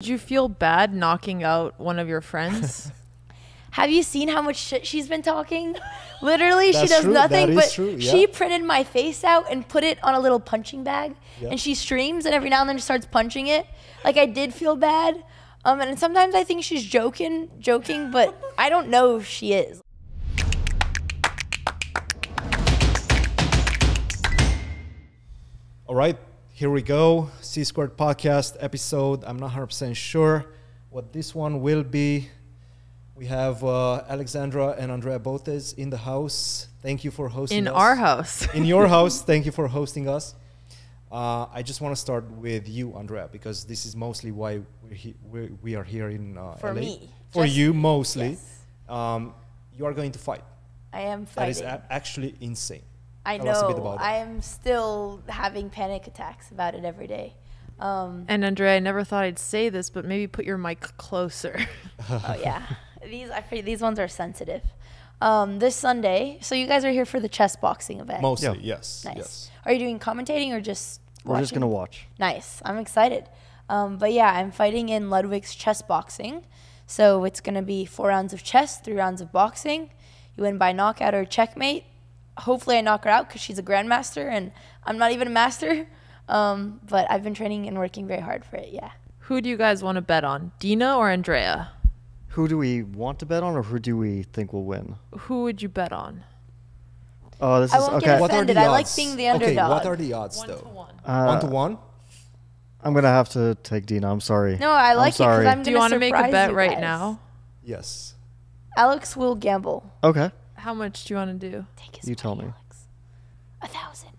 Did you feel bad knocking out one of your friends? Have you seen how much shit she's been talking? Literally, she does true. Nothing but true, she printed my face out and put it on a little punching bag, Yeah. and she streams and every now and then she starts punching it. Like I did feel bad, um, and sometimes I think she's joking, joking, but I don't know if she is. All right, here we go. C Squared Podcast episode. I'm not 100% sure what this one will be. We have uh, Alexandra and Andrea Botez in the house. Thank you for hosting us. In us. our house. in your house. Thank you for hosting us. Uh, I just want to start with you, Andrea, because this is mostly why we're he- we're, we are here in uh, For LA. me. For Just- you, mostly. Yes. Um, you are going to fight. I am That fighting. is a- actually insane. I Tell us know. I am still having panic attacks about it every day. Um, And Andrea, I never thought I'd say this, but maybe put your mic closer. oh yeah, these I these ones are sensitive. Um, this Sunday, so you guys are here for the chess boxing event. Mostly, yes. nice. Yes. Are you doing commentating or just? We're just gonna watch. Nice. I'm excited. Um, but yeah, I'm fighting in Ludwig's chess boxing. So it's going to be four rounds of chess, three rounds of boxing. You win by knockout or checkmate. Hopefully, I knock her out because she's a grandmaster and I'm not even a master. Um, but I've been training and working very hard for it. Yeah. Who do you guys want to bet on, Dina or Andrea? Who do we want to bet on, or who do we think will win? Who would you bet on? Oh, this I is won't get okay. What are offended. the I like odds? being the Okay, what are the odds, One though? to one. Uh, one to one? I'm gonna have to take Dina. I'm sorry. No, I like it 'cause sorry. I'm Do you want to make a bet right now? Yes. Alex will gamble. Okay. How much do you want to do? Take his You tell money, me. Alex. A thousand.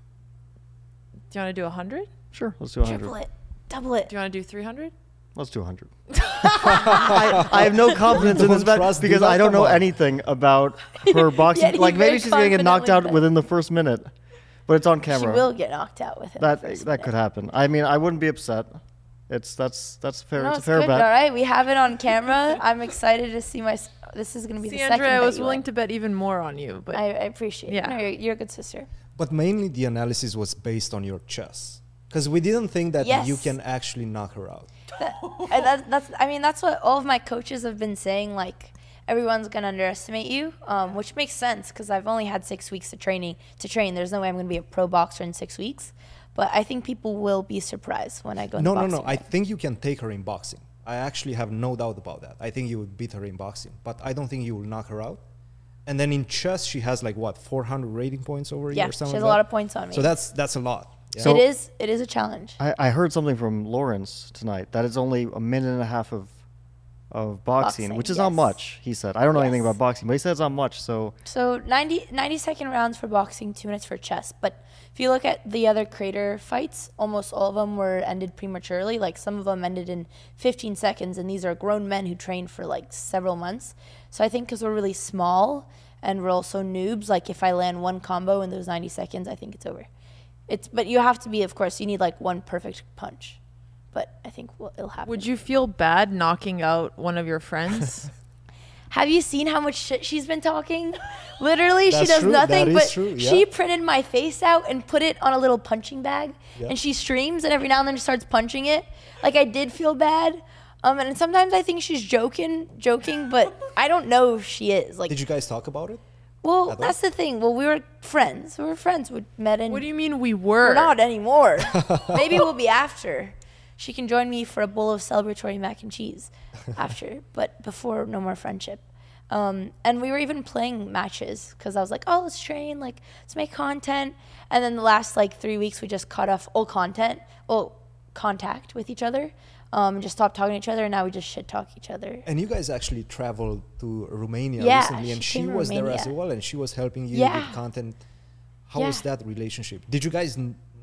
Do you want to do a hundred? Sure. Let's do a 100. Triple it. Double it. Do you want to do three hundred? Let's do 100. I, I have no confidence in this Don't bet trust because Dina? I don't Come know on. anything about her boxing. he like very maybe she's gonna get knocked confidently out bet. within the first minute, but it's on camera. She will get knocked out with it. that that could happen. I mean, I wouldn't be upset. It's that's that's fair. No, it's a it's fair good. bet. All right, we have it on camera. I'm excited to see my. This is going to be See, the second. Andrea, I was willing win. to bet even more on you, but I, I appreciate. Yeah. it. No, you're, you're a good sister. But mainly the analysis was based on your chess. Because we didn't think that you can actually knock her out. That, that, that's. I mean, that's what all of my coaches have been saying. Like everyone's going to underestimate you, um, which makes sense because I've only had six weeks of training to train. There's no way I'm going to be a pro boxer in six weeks. But I think people will be surprised when I go. No, no, no. boxing. I think you can take her in boxing. I actually have no doubt about that. I think you would beat her in boxing. But I don't think you will knock her out. And then in chess, she has like what, 400 rating points over you yeah, or she has like a lot that? of points on me. So that's that's a lot. Yeah. So- it is. It is a challenge. I, I heard something from Lawrence tonight that it's only a minute and a half of of boxing, Boxing, which is not much. He said. I don't know anything about boxing, but he said it's not much. So So 90, 90 second rounds for boxing, two minutes for chess. But if you look at the other Creator fights, almost all of them were ended prematurely. Like some of them ended in 15 seconds, and these are grown men who trained for like several months. So I think because we're really small and we're also noobs, like if I land one combo in those 90 seconds, I think it's over. It's but you have to be, of course, you need like one perfect punch. But I think we'll, it'll happen. would you feel bad knocking out one of your friends? Have you seen how much shit she's been talking? Literally, she does true. nothing That but is true, she printed my face out and put it on a little punching bag, Yeah. and she streams and every now and then starts punching it. Like I did feel bad, um, and sometimes I think she's joking, joking, but I don't know if she is. Like, Did you guys talk about it? well, at that's the thing. Well, we were friends. We were friends. We met in. what do you mean we were? We're not anymore. Maybe we'll be after. She can join me for a bowl of celebratory mac and cheese after, but before, no more friendship. Um, and we were even playing matches because I was like, oh, let's train, like, let's make content. And then the last like three weeks, we just cut off all content, all contact with each other, um, and just stopped talking to each other. And now we just shit talk each other. And you guys actually traveled to Romania Yeah, recently, and she she came to was there as well, and she was helping you Yeah. with content. How Yeah. was that relationship? Did you guys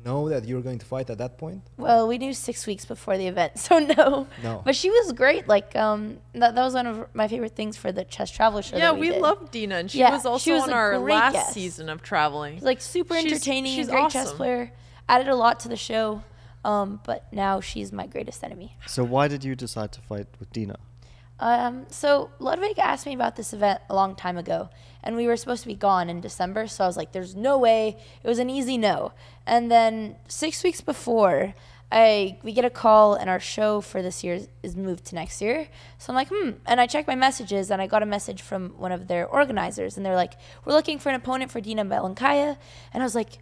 know that you were going to fight at that point? Well, we knew six weeks before the event, so no. No. But she was great. Like, um, that, that was one of my favorite things for the chess travel show. Yeah, that we did. love Dina, and she Yeah, was she also was on our last guest. season of traveling. like super She's- entertaining, she's great chess player. Added a lot to the show, um, but now she's my greatest enemy. so why did you decide to fight with Dina? Um, so Ludwig asked me about this event a long time ago, and we were supposed to be gone in December. So I was like, "There's no way." It was an easy no. And then six weeks before, I we get a call and our show for this year is, moved to next year. So I'm like, hmm. And I check my messages and I got a message from one of their organizers and they're like, we're looking for an opponent for Dina Belenkaya. And I was like,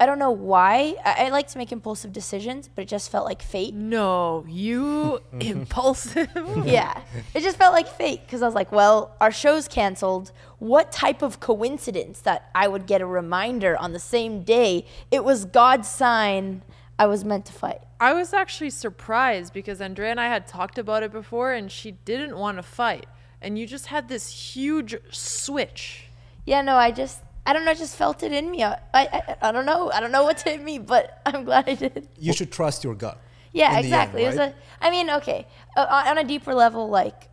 I don't know why. I, I like to make impulsive decisions, but it just felt like fate. No, you impulsive. yeah, it just felt like fate because I was like, well, our show's canceled. What type of coincidence that I would get a reminder on the same day? It was God's sign I was meant to fight. I was actually surprised because Andrea and I had talked about it before and she didn't want to fight. And you just had this huge switch. Yeah, no, I just, I don't know, I just felt it in me. I, I, I don't know. I don't know what's in me, but I'm glad I did. You should trust your gut. Yeah, end, exactly. It was right? a, I mean, okay, uh, on a deeper level, like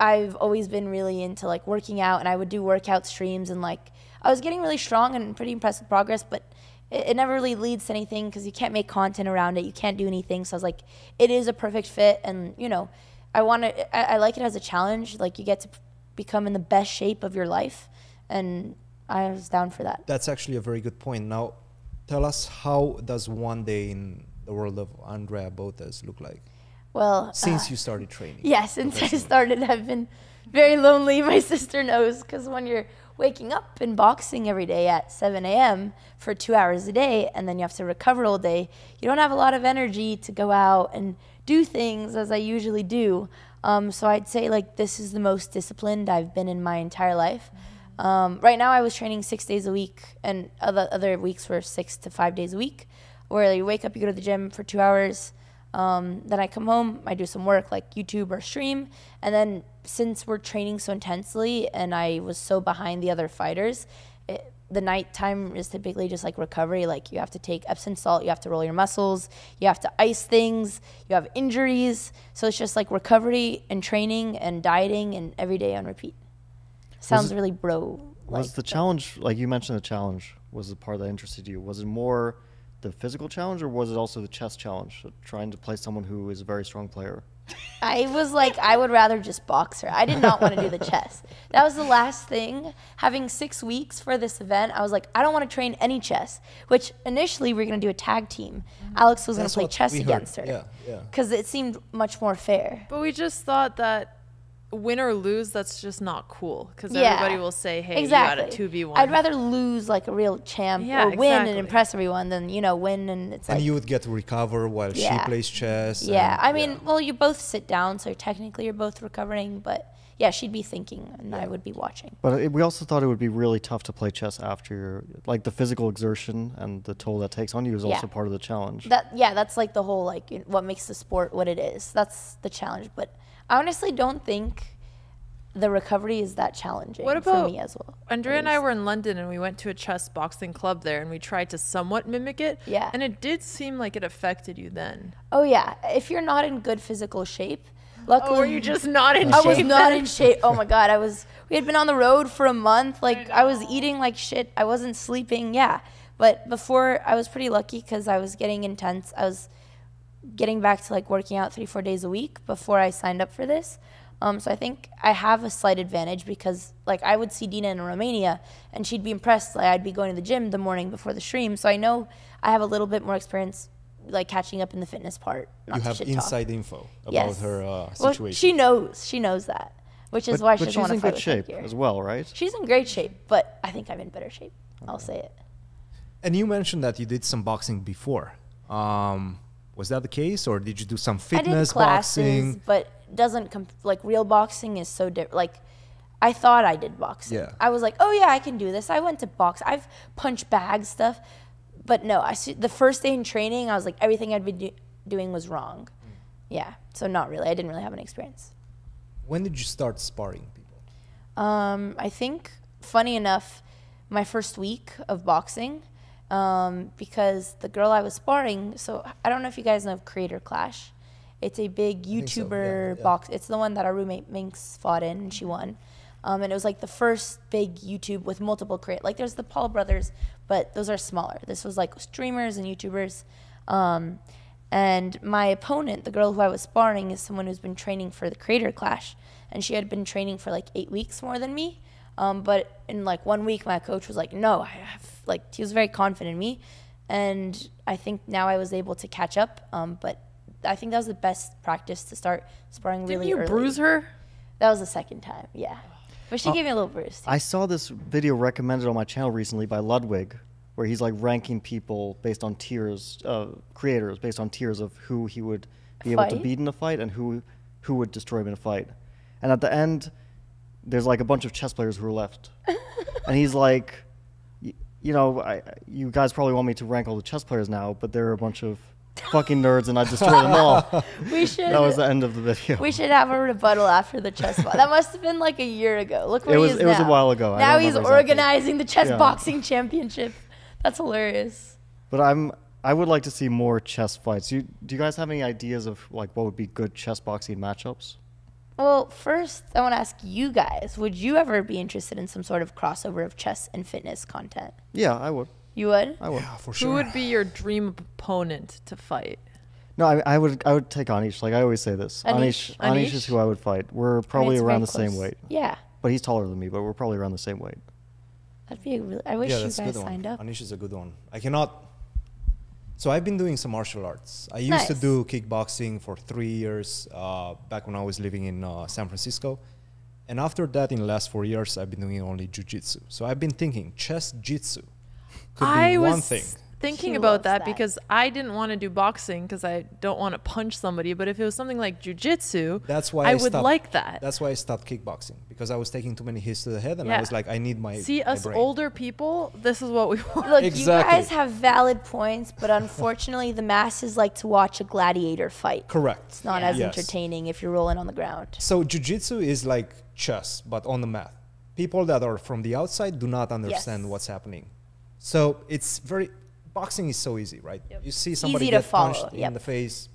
I've always been really into like working out, and I would do workout streams, and like I was getting really strong and pretty impressive progress, but it, it never really leads to anything because you can't make content around it. You can't do anything. So I was like, it is a perfect fit, and you know, I want to. I, I like it as a challenge. Like you get to p- become in the best shape of your life, and I was down for that. That's actually a very good point. Now, tell us how does one day in the world of Andrea Botez look like Well, since uh, you started training? Yeah, since I started, I've been very lonely. My sister knows because when you're waking up and boxing every day at 7 a.m. for two hours a day, and then you have to recover all day, you don't have a lot of energy to go out and do things as I usually do. Um, so I'd say like this is the most disciplined I've been in my entire life. Um, right now, I was training six days a week, and other other weeks were six to five days a week, where you wake up, you go to the gym for two hours, um, then I come home, I do some work like YouTube or stream, and then since we're training so intensely and I was so behind the other fighters, it, the nighttime is typically just like recovery. Like you have to take Epsom salt, you have to roll your muscles, you have to ice things, you have injuries. So it's just like recovery and training and dieting and every day on repeat. Sounds it- really bro. Was the challenge like you mentioned the challenge was the part that interested you? Was it more the physical challenge or was it also the chess challenge? So trying to play someone who is a very strong player. I was like, I would rather just box her. I did not want to do the chess. That was the last thing. Having six weeks for this event, I was like, I don't want to train any chess. Which initially we were going to do a tag team. Mm-hmm. Alex was gonna play chess against her. Yeah, yeah. Because it seemed much more fair. But we just thought that win or lose, that's just not cool. Because Yeah. everybody will say, hey, exactly. you got a 2v1. I'd rather lose like a real champ Yeah, or win and impress everyone than, you know, win and it's And like. you would get to recover while Yeah. she plays chess. yeah, and- I mean, well, you both sit down, so technically you're both recovering, but yeah, she'd be thinking and I would be watching. But it, we also thought it would be really tough to play chess after your like the physical exertion and the toll that takes on you is Yeah. also part of the challenge. That yeah, that's like the whole like what makes the sport what it is. That's the challenge. But I honestly don't think the recovery is that challenging What for about me as well. Andrea and I were in London and we went to a chess boxing club there and we tried to somewhat mimic it. Yeah. And it did seem like it affected you then. Oh yeah, if you're not in good physical shape, luckily Oh, were you just not in I shape? I was not in shape. Oh my god, I was. We had been on the road for a month. Like I, was eating like shit. I wasn't sleeping. Yeah, but before I was pretty lucky because I was getting intense. I was getting back to like working out three four days a week before I signed up for this. Um, so I think I have a slight advantage because like I would see Dina in Romania and she'd be impressed. Like I'd be going to the gym the morning before the stream, so I know I have a little bit more experience like catching up in the fitness part. Not you to have shit talk. inside info about Yes. her uh, Well, situation. she knows. She knows that, which is but, why she but doesn't she's want to in fight good with shape as well, right? She's in great shape, but I think I'm in better shape. I'll say it. and you mentioned that you did some boxing before. Um, was that the case, or did you do some fitness I did classes, boxing? but doesn't comp- like real boxing is so different. Like I thought I did boxing. Yeah. I was like, oh yeah, I can do this. I went to box. I've punched bags stuff, but no. I see, the first day in training, I was like, everything I'd been do- doing was wrong. Yeah. So not really. I didn't really have an experience. When did you start sparring people? Um, I think, funny enough, my first week of boxing, um, because the girl I was sparring, so I don't know if you guys know of Creator Clash. It's a big think so, yeah, YouTuber yeah. box. It's the one that our roommate Minx fought in, and she won. Um, and it was like the first big YouTube with multiple create. Like there's the Paul brothers, but those are smaller. This was like streamers and YouTubers. Um, and my opponent, the girl who I was sparring, is someone who's been training for the Creator Clash, and she had been training for like eight weeks more than me. Um, but in like one week, my coach was like, "No, I have like." He was very confident in me, and I think now I was able to catch up. Um, but I think that was the best practice to start sparring Didn't really you early. bruise her? That was the second time, yeah. But she gave me a little bruise. too. I saw this video recommended on my channel recently by Ludwig, where he's like ranking people based on tiers, uh, creators based on tiers of who he would be able to beat in a fight and who who would destroy him in a fight. And at the end, there's like a bunch of chess players who are left, and he's like, y- you know, I, you guys probably want me to rank all the chess players now, but they're a bunch of fucking nerds, and I destroy them all. we should. that was the end of the video. We should have a rebuttal after the chess box. That must have been like a year ago. Look where It he was- is it was a while ago. I Now don't he's remember exactly. organizing the chess Yeah. boxing championship. That's hilarious. But I'm I would like to see more chess fights. You, do you guys have any ideas of like what would be good chess boxing matchups? Well, first, I want to ask you guys: Would you ever be interested in some sort of crossover of chess and fitness content? Yeah, I would. You would. I would. Yeah, for sure. Who would be your dream opponent to fight? No, I, I would. I would take Anish. Like I always say this. Anish. Anish. Anish is who I would fight. We're probably Alright, it's around very the same weight, Yeah, but he's taller than me. But we're probably around the same weight. that'd be a really. I wish yeah, you that's a guys good one. signed up. Anish is a good one. I cannot. So I've been doing some martial arts. I used to do kickboxing for three years uh, back when I was living in uh, San Francisco, and after that, in the last four years, I've been doing only jujitsu. So I've been thinking chess jitsu could I be one thing. Thinking She about that, that. because I didn't want to do boxing because I don't want to punch somebody. But if it was something like jujitsu, That's why I, I would stopped- like that. That's why I stopped kickboxing because I was taking too many hits to the head, and I was like, I need my See, my us brain. older people, this is what we want. Look, you guys have valid points, but unfortunately, the masses like to watch a gladiator fight. Correct. It's not Yeah. as Yes. entertaining if you're rolling on the ground. So jujitsu is like chess, but on the mat. People that are from the outside do not understand Yes. what's happening. So it's very boxing is so easy, right? Yep. You see somebody Easy to get punched follow, in the face,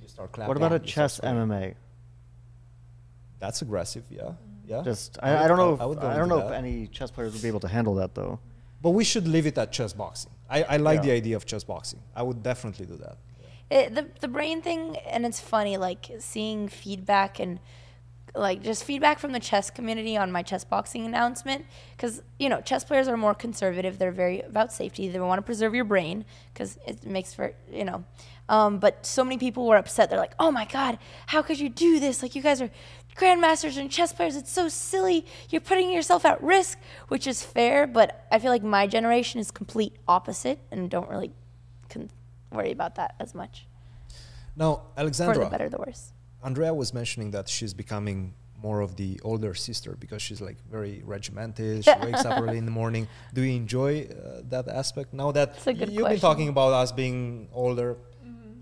you start clapping. What about a chess. MMA? That's aggressive, yeah. Mm-hmm. Yeah. Just I would- I, I don't know. I- If, I would I don't into know if any chess players would be able to handle that though. But we should leave it at chess boxing. I, I like the idea of chess boxing. I would definitely do that. It, the the brain thing, and it's funny, like seeing feedback and like just feedback from the chess community on my chess boxing announcement. Because you know, chess players are more conservative. They're very about safety. They want to preserve your brain because it makes for you know. Um, but so many people were upset. They're like, "Oh my god, how could you do this? Like you guys are grandmasters and chess players. It's so silly. You're putting yourself at risk." Which is fair, but I feel like my generation is complete opposite and don't really con- worry about that as much Now, for the better, the worse. Andrea was mentioning that she's becoming more of the older sister because she's like very regimented. She wakes up early in the morning. Do you enjoy uh, that aspect now that That's you've been talking about us being older?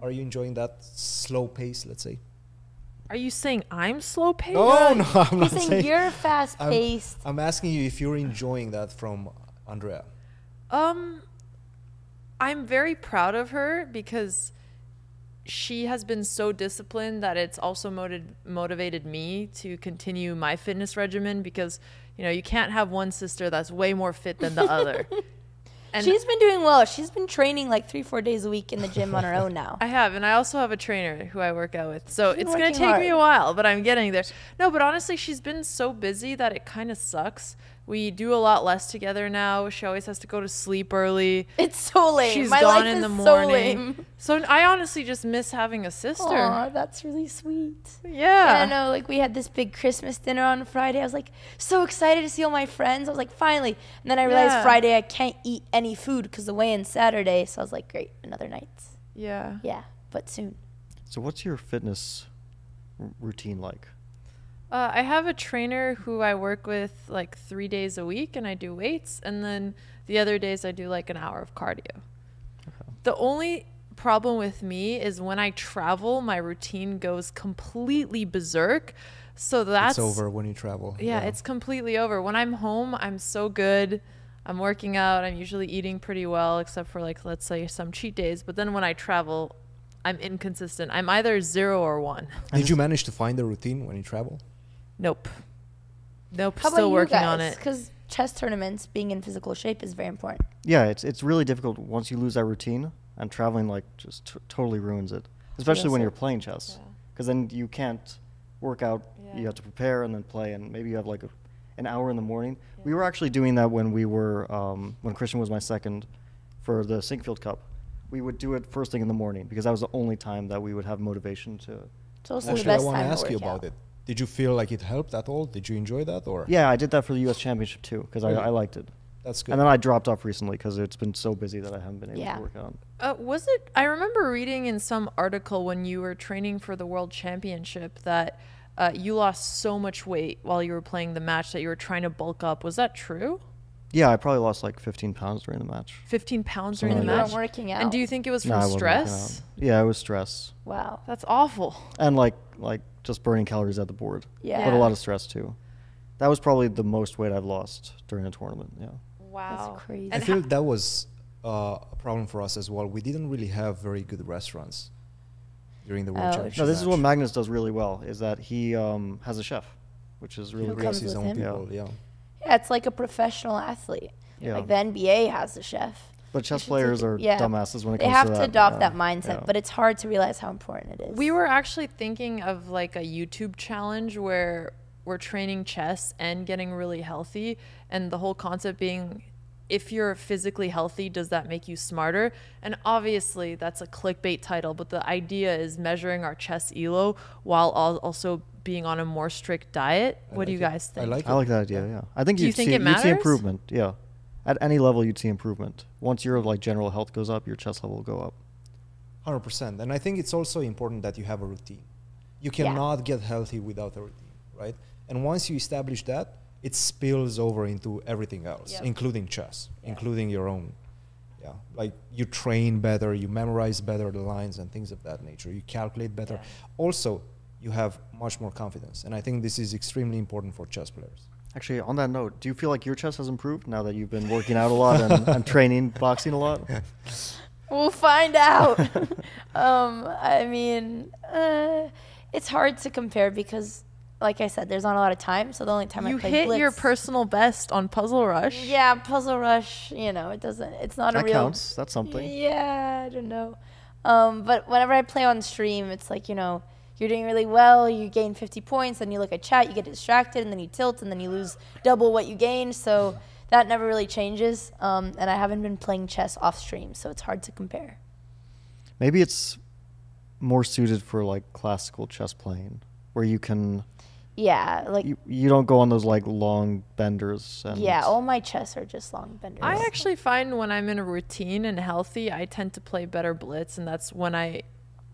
Are you enjoying that slow pace? Let's say. Are you saying I'm slow paced? No, no, I'm not He's saying saying. you're fast I'm, paced. I'm asking you if you're enjoying that from Andrea. Um, I'm very proud of her because she has been so disciplined that it's also motiv- motivated me to continue my fitness regimen because you know you can't have one sister that's way more fit than the other. And She's been doing well. She's been training like three, four days a week in the gym on her own now. I have, and I also have a trainer who I work out with. So it's gonna working take me a while, but I'm getting there. No, but honestly, she's been so busy that it kind of sucks. We do a lot less together now. She always has to go to sleep early. It's so lame. She's My gone life in is the so morning. lame. So I honestly just miss having a sister. Aw, that's really sweet. Yeah. I know, like we had this big Christmas dinner on Friday. I was like so excited to see all my friends. I was like, finally. And then I realized Yeah. Friday I can't eat any food because the weigh-in Saturday. So I was like, great, another night. Yeah. Yeah, but soon. So what's your fitness r- routine like? Uh, I have a trainer who I work with like three days a week, and I do weights, and then the other days I do like an hour of cardio. The only problem with me is when I travel, my routine goes completely berserk. So that's it's over when you travel. Yeah, it's completely over. When I'm home, I'm so good. I'm working out. I'm usually eating pretty well, except for like let's say some cheat days. But then when I travel, I'm inconsistent. I'm either zero or one. Did you manage to find a routine when you travel? Nope. Nope. How Still about working you guys? on it. Because chess tournaments, being in physical shape is very important. Yeah, it's it's really difficult once you lose that routine, and traveling like just t- totally ruins it, especially when you're playing chess, Yeah. because then you can't work out. Yeah. You have to prepare and then play, and maybe you have like a, an hour in the morning. We were actually doing that when we were um, when Cristian was my second for the Sinquefield Cup. we would do it first thing in the morning because that was the only time that we would have motivation to. It's also Actually, the I want to ask you about out. it. Did you feel like it helped at all? Did you enjoy that, or Yeah, I did that for the U.S. Championship too because I, Really? I liked it. that's good? And then I dropped off recently because it's been so busy that I haven't been able Yeah. to work on. Uh, was it? I remember reading in some article when you were training for the World Championship that uh, you lost so much weight while you were playing the match that you were trying to bulk up. Was that true? Yeah, I probably lost like 15 pounds during the match. 15 pounds during the Something You like match? weren't working out. And do you think it was No, I from wasn't working stress? out. Yeah, it was stress Wow. That's awful. and like like just burning calories at the board. Yeah. but a lot of stress too. That was probably the most weight I've lost during a tournament. Yeah. Wow. That's crazy. I And feel ho- that was uh, a problem for us as well. We didn't really have very good restaurants during the World Oh, Championship. No, this is what match. Magnus does really well. Is that he um, has a chef, which is really Who great. comes His with own him? people, yeah. Yeah, it's like a professional athlete. Yeah. Like the NBA has a chef. But chess players are yeah. dumbasses when it They comes to that. They have to to adopt yeah. that mindset, Yeah. but it's hard to realize how important it is. We were actually thinking of like a YouTube challenge where we're training chess and getting really healthy. And the whole concept being if you're physically healthy, does that make you smarter? And obviously, that's a clickbait title, but the idea is measuring our chess elo while also being on a more strict diet. I What do you like it. guys I think? like I like that idea. Yeah, I think Do you you'd think see it you'd see improvement. Yeah, at any level you'd see improvement. Once your like general health goes up, your chess level will go up. Hundred percent, and I think it's also important that you have a routine. You Yeah. cannot get healthy without a routine, right? And once you establish that, it spills over into everything else, Yep. including chess, Yeah. including your own. Yeah, like you train better, you memorize better the lines and things of that nature. You calculate better. Yeah. Also, you have much more confidence, and I think this is extremely important for chess players. Actually, on that note, do you feel like your chess has improved now that you've been working out a lot and, and training boxing a lot? We'll find out. um, I mean, uh, it's hard to compare because, like I said, there's not a lot of time. So the only time you I play hit your personal best on Puzzle Rush. Yeah, Puzzle Rush. You know, it doesn't. It's not that a real. That counts. That's something. Yeah, I don't know. Um, but whenever I play on stream, it's like you know you're doing really well. You gain 50 points, then you look at chat, you get distracted, and then you tilt, and then you lose double what you gained. So that never really changes. Um, and I haven't been playing chess off stream, so it's hard to compare. Maybe it's more suited for like classical chess playing, where you can Yeah, like you, you don't go on those like long benders. And yeah, all my chests are just long benders. I actually find when I'm in a routine and healthy, I tend to play better blitz, and that's when I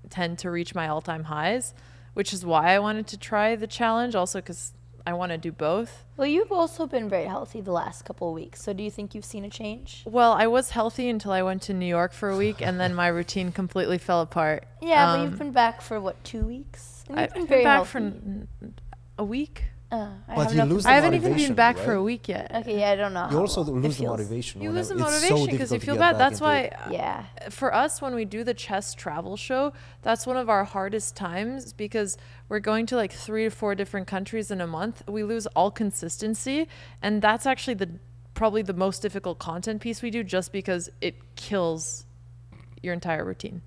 tend to reach my all-time highs, which is why I wanted to try the challenge. Also, because I want to do both. Well, you've also been very healthy the last couple of weeks. So do you think you've seen a change? Well, I was healthy until I went to New York for a week, and then my routine completely fell apart. Yeah, but Um, you've been back for what two weeks? And I've you've been, been back healthy. for n- n- a week. Uh, I But have you enough lose the I haven't even been motivation, back for a week yet. Okay, yeah, I don't know. You also it lose the motivation. You lose the motivation because you feel bad. That's why, it. uh, Yeah. for us, when we do the chess travel show, that's one of our hardest times because we're going to like three to four different countries in a month. We lose all consistency, and that's actually the probably the most difficult content piece we do, just because it kills your entire routine.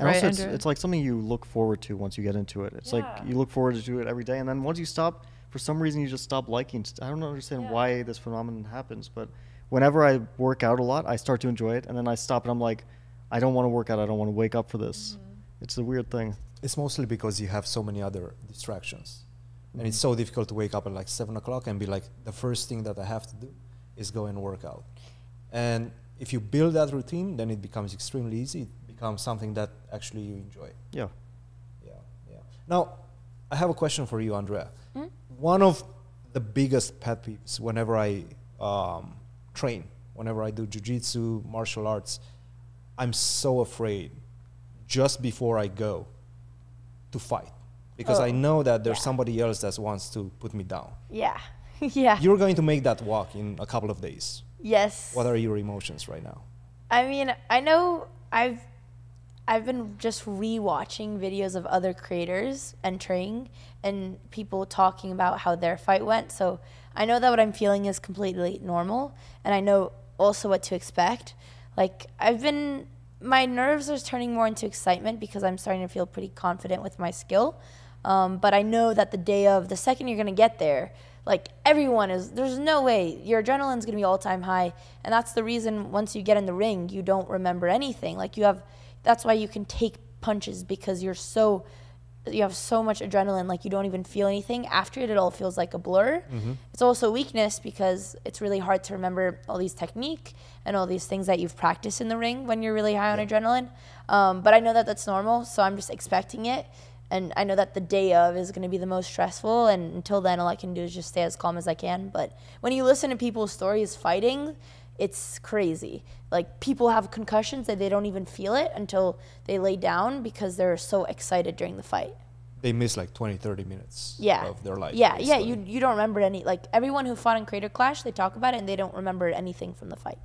And right, also, it's, it's like something you look forward to once you get into it. It's like you look forward to do it every day, and then once you stop, for some reason, you just stop liking. st- I don't understand Yeah. why this phenomenon happens, but whenever I work out a lot, I start to enjoy it, and then I stop, and I'm like, I don't want to work out. I don't want to wake up for this. Mm-hmm. It's a weird thing. It's mostly because you have so many other distractions. And it's Mhm. so difficult to wake up at like seven o'clock and be like, the first thing that I have to do is go and work out. And if you build that routine, then it becomes extremely easy. It becomes something that actually you enjoy. Yeah. Yeah, yeah. Now, I have a question for you, Andrea. Hmm? One of the biggest pet peeves whenever I um, train, whenever I do jujitsu, martial arts, I'm so afraid just before I go to fight because I Oh, know that there's yeah. somebody else that wants to put me down. Yeah. yeah. You're going to make that walk in a couple of days. yes. What are your emotions right now? I mean, I know I've I've been just rewatching videos of other creators entering and people talking about how their fight went. So I know that what I'm feeling is completely normal, and I know also what to expect. Like I've been, my nerves are turning more into excitement because I'm starting to feel pretty confident with my skill. Um, but I know that the day of, the second you're gonna get there, like everyone is, there's no way your adrenaline's gonna be all time high, and that's the reason once you get in the ring, you don't remember anything. Like you have, that's why you can take punches because you're so you have so much adrenaline like you don't even feel anything. After it it all feels like a blur. It's also a weakness because it's really hard to remember all these technique and all these things that you've practiced in the ring when you're really high on adrenaline. Um, but i know that that's normal so i'm just expecting it. And i know that the day of is going to be the most stressful and until then all i can do is just stay as calm as i can. But when you listen to people's stories fighting it's crazy. Like people have concussions that they don't even feel it until they lay down because they're so excited during the fight. They miss like 20, 30 minutes Yeah. of their life. Yeah, yeah, you you don't remember any like everyone who fought in Creator Clash, they talk about it and they don't remember anything from the fight.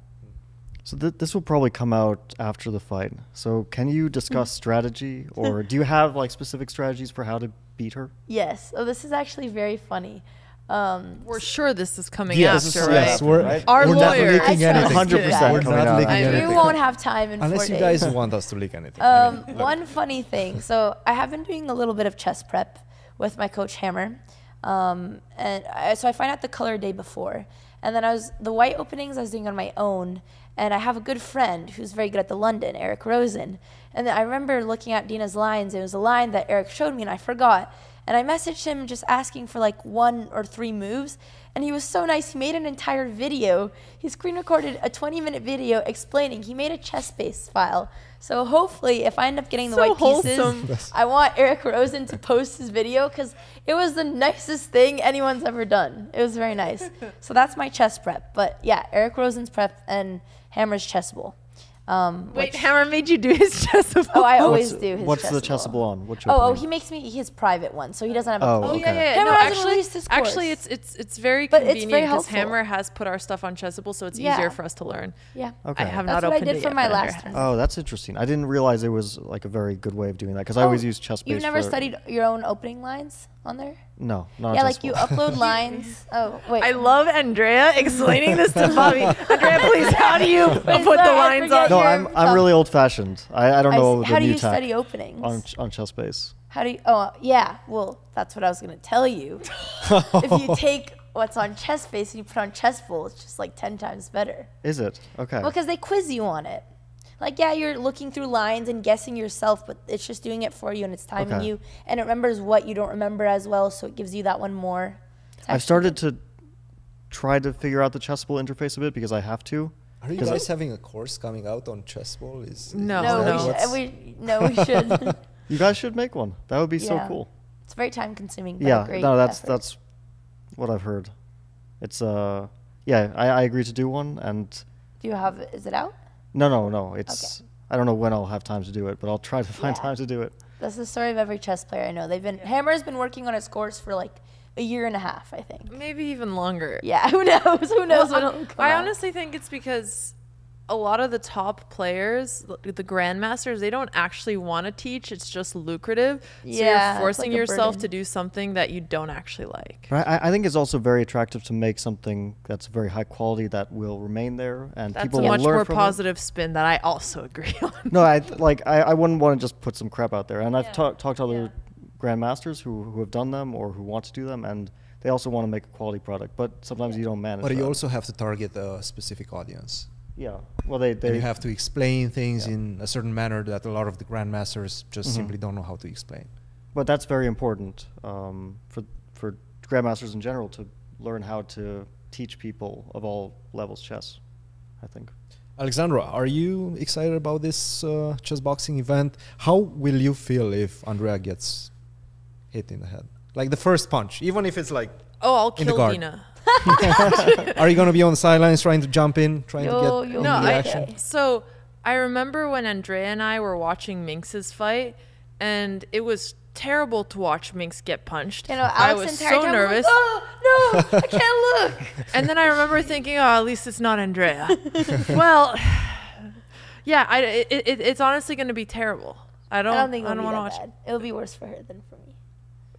So th- this will probably come out after the fight. So can you discuss mm. strategy, or do you have like specific strategies for how to beat her? Yes. Oh, this is actually very funny. Um, We're sure this is coming Yes, after, yes, right? we're, Right? Our we're not lawyer. leaking I anything. 100% We're not leaking I- we anything. won't have time in Unless four you guys want us to leak anything. I Um, mean, one funny thing. So I have been doing a little bit of chess prep with my coach Hammer, um, and I, so I find out the color day before, and then I was the white openings I was doing on my own, and I have a good friend who's very good at the London, Eric Rosen, and then I remember looking at Dina's lines. It was a line that Eric showed me, and I forgot. And I messaged him just asking for like one or three moves. And he was so nice. He made an entire video. He screen recorded a 20 minute video explaining. He made a ChessBase file. So hopefully, if I end up getting the white wholesome. pieces, I want Eric Rosen to post his video because it was the nicest thing anyone's ever done. It was very nice. So that's my chess prep. But yeah, Eric Rosen's prep and Hammer's Chessable. Um, Wait, which- Hammer made you do his chess Oh, I always What's- do his What's the chess chessable bowl. on? What's your Oh, oh, opinion? he makes me his private one, so he doesn't have a Oh, public Oh Okay. yeah, yeah. Hammer no, hasn't actually, released his actually, course. it's it's it's very But convenient very because. Hammer has put our stuff on Chessable, so it's Yeah. easier for us to learn. Yeah. Okay. I have That's not what I opened did it for yet, my last has. Oh, that's interesting. I didn't realize it was like a very good way of doing that because I Oh, always use chess. You've never studied your own opening lines on there? No, not yeah, like you upload lines. Oh, wait. I love Andrea explaining this to Bobby. Andrea, please, how do you put the sorry, I lines on? No, I'm I'm really old fashioned. I, I don't I know see. the How do new you study openings? on on ChessBase. How do you? Oh, uh, yeah. Well, that's what I was gonna tell you. if you take what's on ChessBase and you put on Chessable, it's just like ten times better. Is it okay? Because they quiz you on it. Like, yeah, you're looking through lines and guessing yourself, but it's just doing it for you and it's timing Okay. you. And it remembers what you don't remember as well, so it gives you that one more. I've actually started to try to figure out the chessable interface a bit because I have to. Are you guys having a course coming out on chessable Is, is No, is No, we, should, we no, we should. You guys should make one. That would be so cool. it's very time consuming. But yeah, great no, that's effort. that's what I've heard. It's uh, yeah, I, I agree to do one, and Do you have? Is it out? No, no, no, it's I don't know when I'll have time to do it, but I'll try to find Yeah. time to do it. That's the story of every chess player I know. They've been Hammer's been working on his course for like a year and a half, I think. Maybe even longer. Yeah, who knows? Who knows Well, I- I honestly think it's because a lot of the top players, the the grandmasters, they don't actually want to teach. It's just lucrative. So Yeah, you're forcing like yourself burden. to do something that you don't actually like. I, I think it's also very attractive to make something that's very high quality that will remain there, and That's people a will much more from positive spin that I also agree on. No, I like I, I wouldn't want to just put some crap out there, and I've Yeah. talked talked to other Yeah. grandmasters who who have done them or who want to do them, and they also want to make a quality product, but sometimes you don't manage. But you that. also have to target a specific audience. Yeah, well they they and you have to explain things Yeah. in a certain manner that a lot of the grandmasters just Mhm. simply don't know how to explain. But that's very important um, for for grandmasters in general to learn how to teach people of all levels chess. I think. Alexandra, are you excited about this uh, chess boxing event? How will you feel if Andrea gets hit in the head? Like the first punch, even if it's like, Oh, I'll kill. Dina. are you gonna be on the sidelines trying to jump in, trying Yo, to yo, get in No, the I, action? so I remember when Andrea and I were watching Minx's fight, and it was terrible to watch Minx get punched. You know, I Alex was the entire so nervous. Was like, oh no, I can't look. and then I remember thinking, oh, at least it's not Andrea. well, yeah, I, it, it, it's honestly going to be terrible. I don't, I don't think I don't want to watch. bad. It'll be worse for her than for me.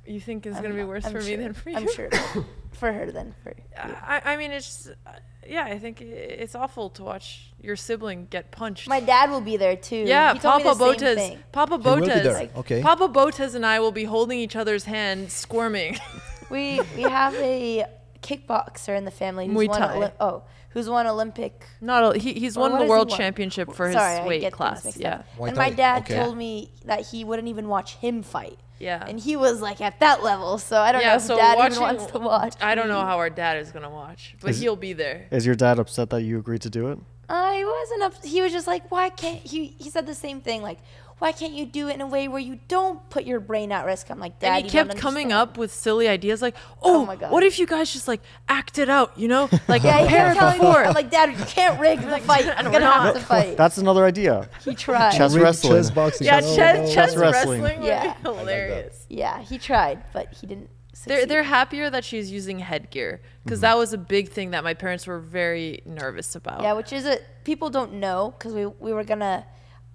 You think is gonna be worse I'm for me than for you? I'm sure for her than for. you. I, I mean, it's just, uh, yeah. I think it's awful to watch your sibling get punched. My dad will be there too. yeah, he told Papa me the same thing. Papa Botez. will be Botez. there, okay. Papa Botez and I will be holding each other's hand, squirming. We we have a kickboxer in the family who's Muay won Thai. Oli- oh who's won Olympic. Not a, he, he's Or won the has he world won? championship for Sorry, his weight class. Yeah, up. Muay and my dad okay. told me that he wouldn't even watch him fight. Yeah. And he was like at that level, so I don't yeah, know if so dad watching, even wants to watch. I don't know how our dad is gonna watch, but Is- he'll be there. Is your dad upset that you agreed to do it? Uh, I wasn't up. He was just like, why can't he? He said the same thing, like, why can't you do it in a way where you don't put your brain at risk? I'm like, Dad, and he you don't kept coming up with silly ideas like, oh, "Oh, my God. what if you guys just like act it out? You know, like Yeah, he prepare kept telling me, before." I'm like, Dad, you can't rig the fight. I'm gonna have to fight. That's another idea. He tried. Chess Rigged wrestling. Chess boxing. yeah, Oh, chess, no. chess wrestling. wrestling. would Yeah. be hilarious. Yeah, he tried, but he didn't. They're they're happier that she's using headgear because that mm-hmm. was a big thing that my parents were very nervous about. Yeah, which is a people don't know because we we were gonna.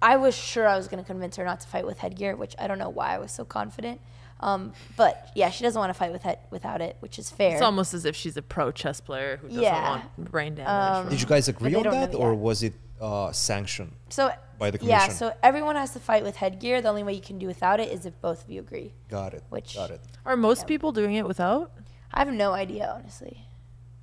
I was sure I was gonna convince her not to fight with headgear, which I don't know why I was so confident. Um, but yeah, she doesn't want to fight with head without it, which is fair. It's almost as if she's a pro chess player who doesn't Yeah. want brain damage. Um, Did you guys agree on that, or was it uh, sanctioned? so by the commission? yeah, so everyone has to fight with headgear. The only way you can do without it is if both of you agree. Got it. Which- Got it. Are most Yeah. people doing it without? I have no idea, honestly.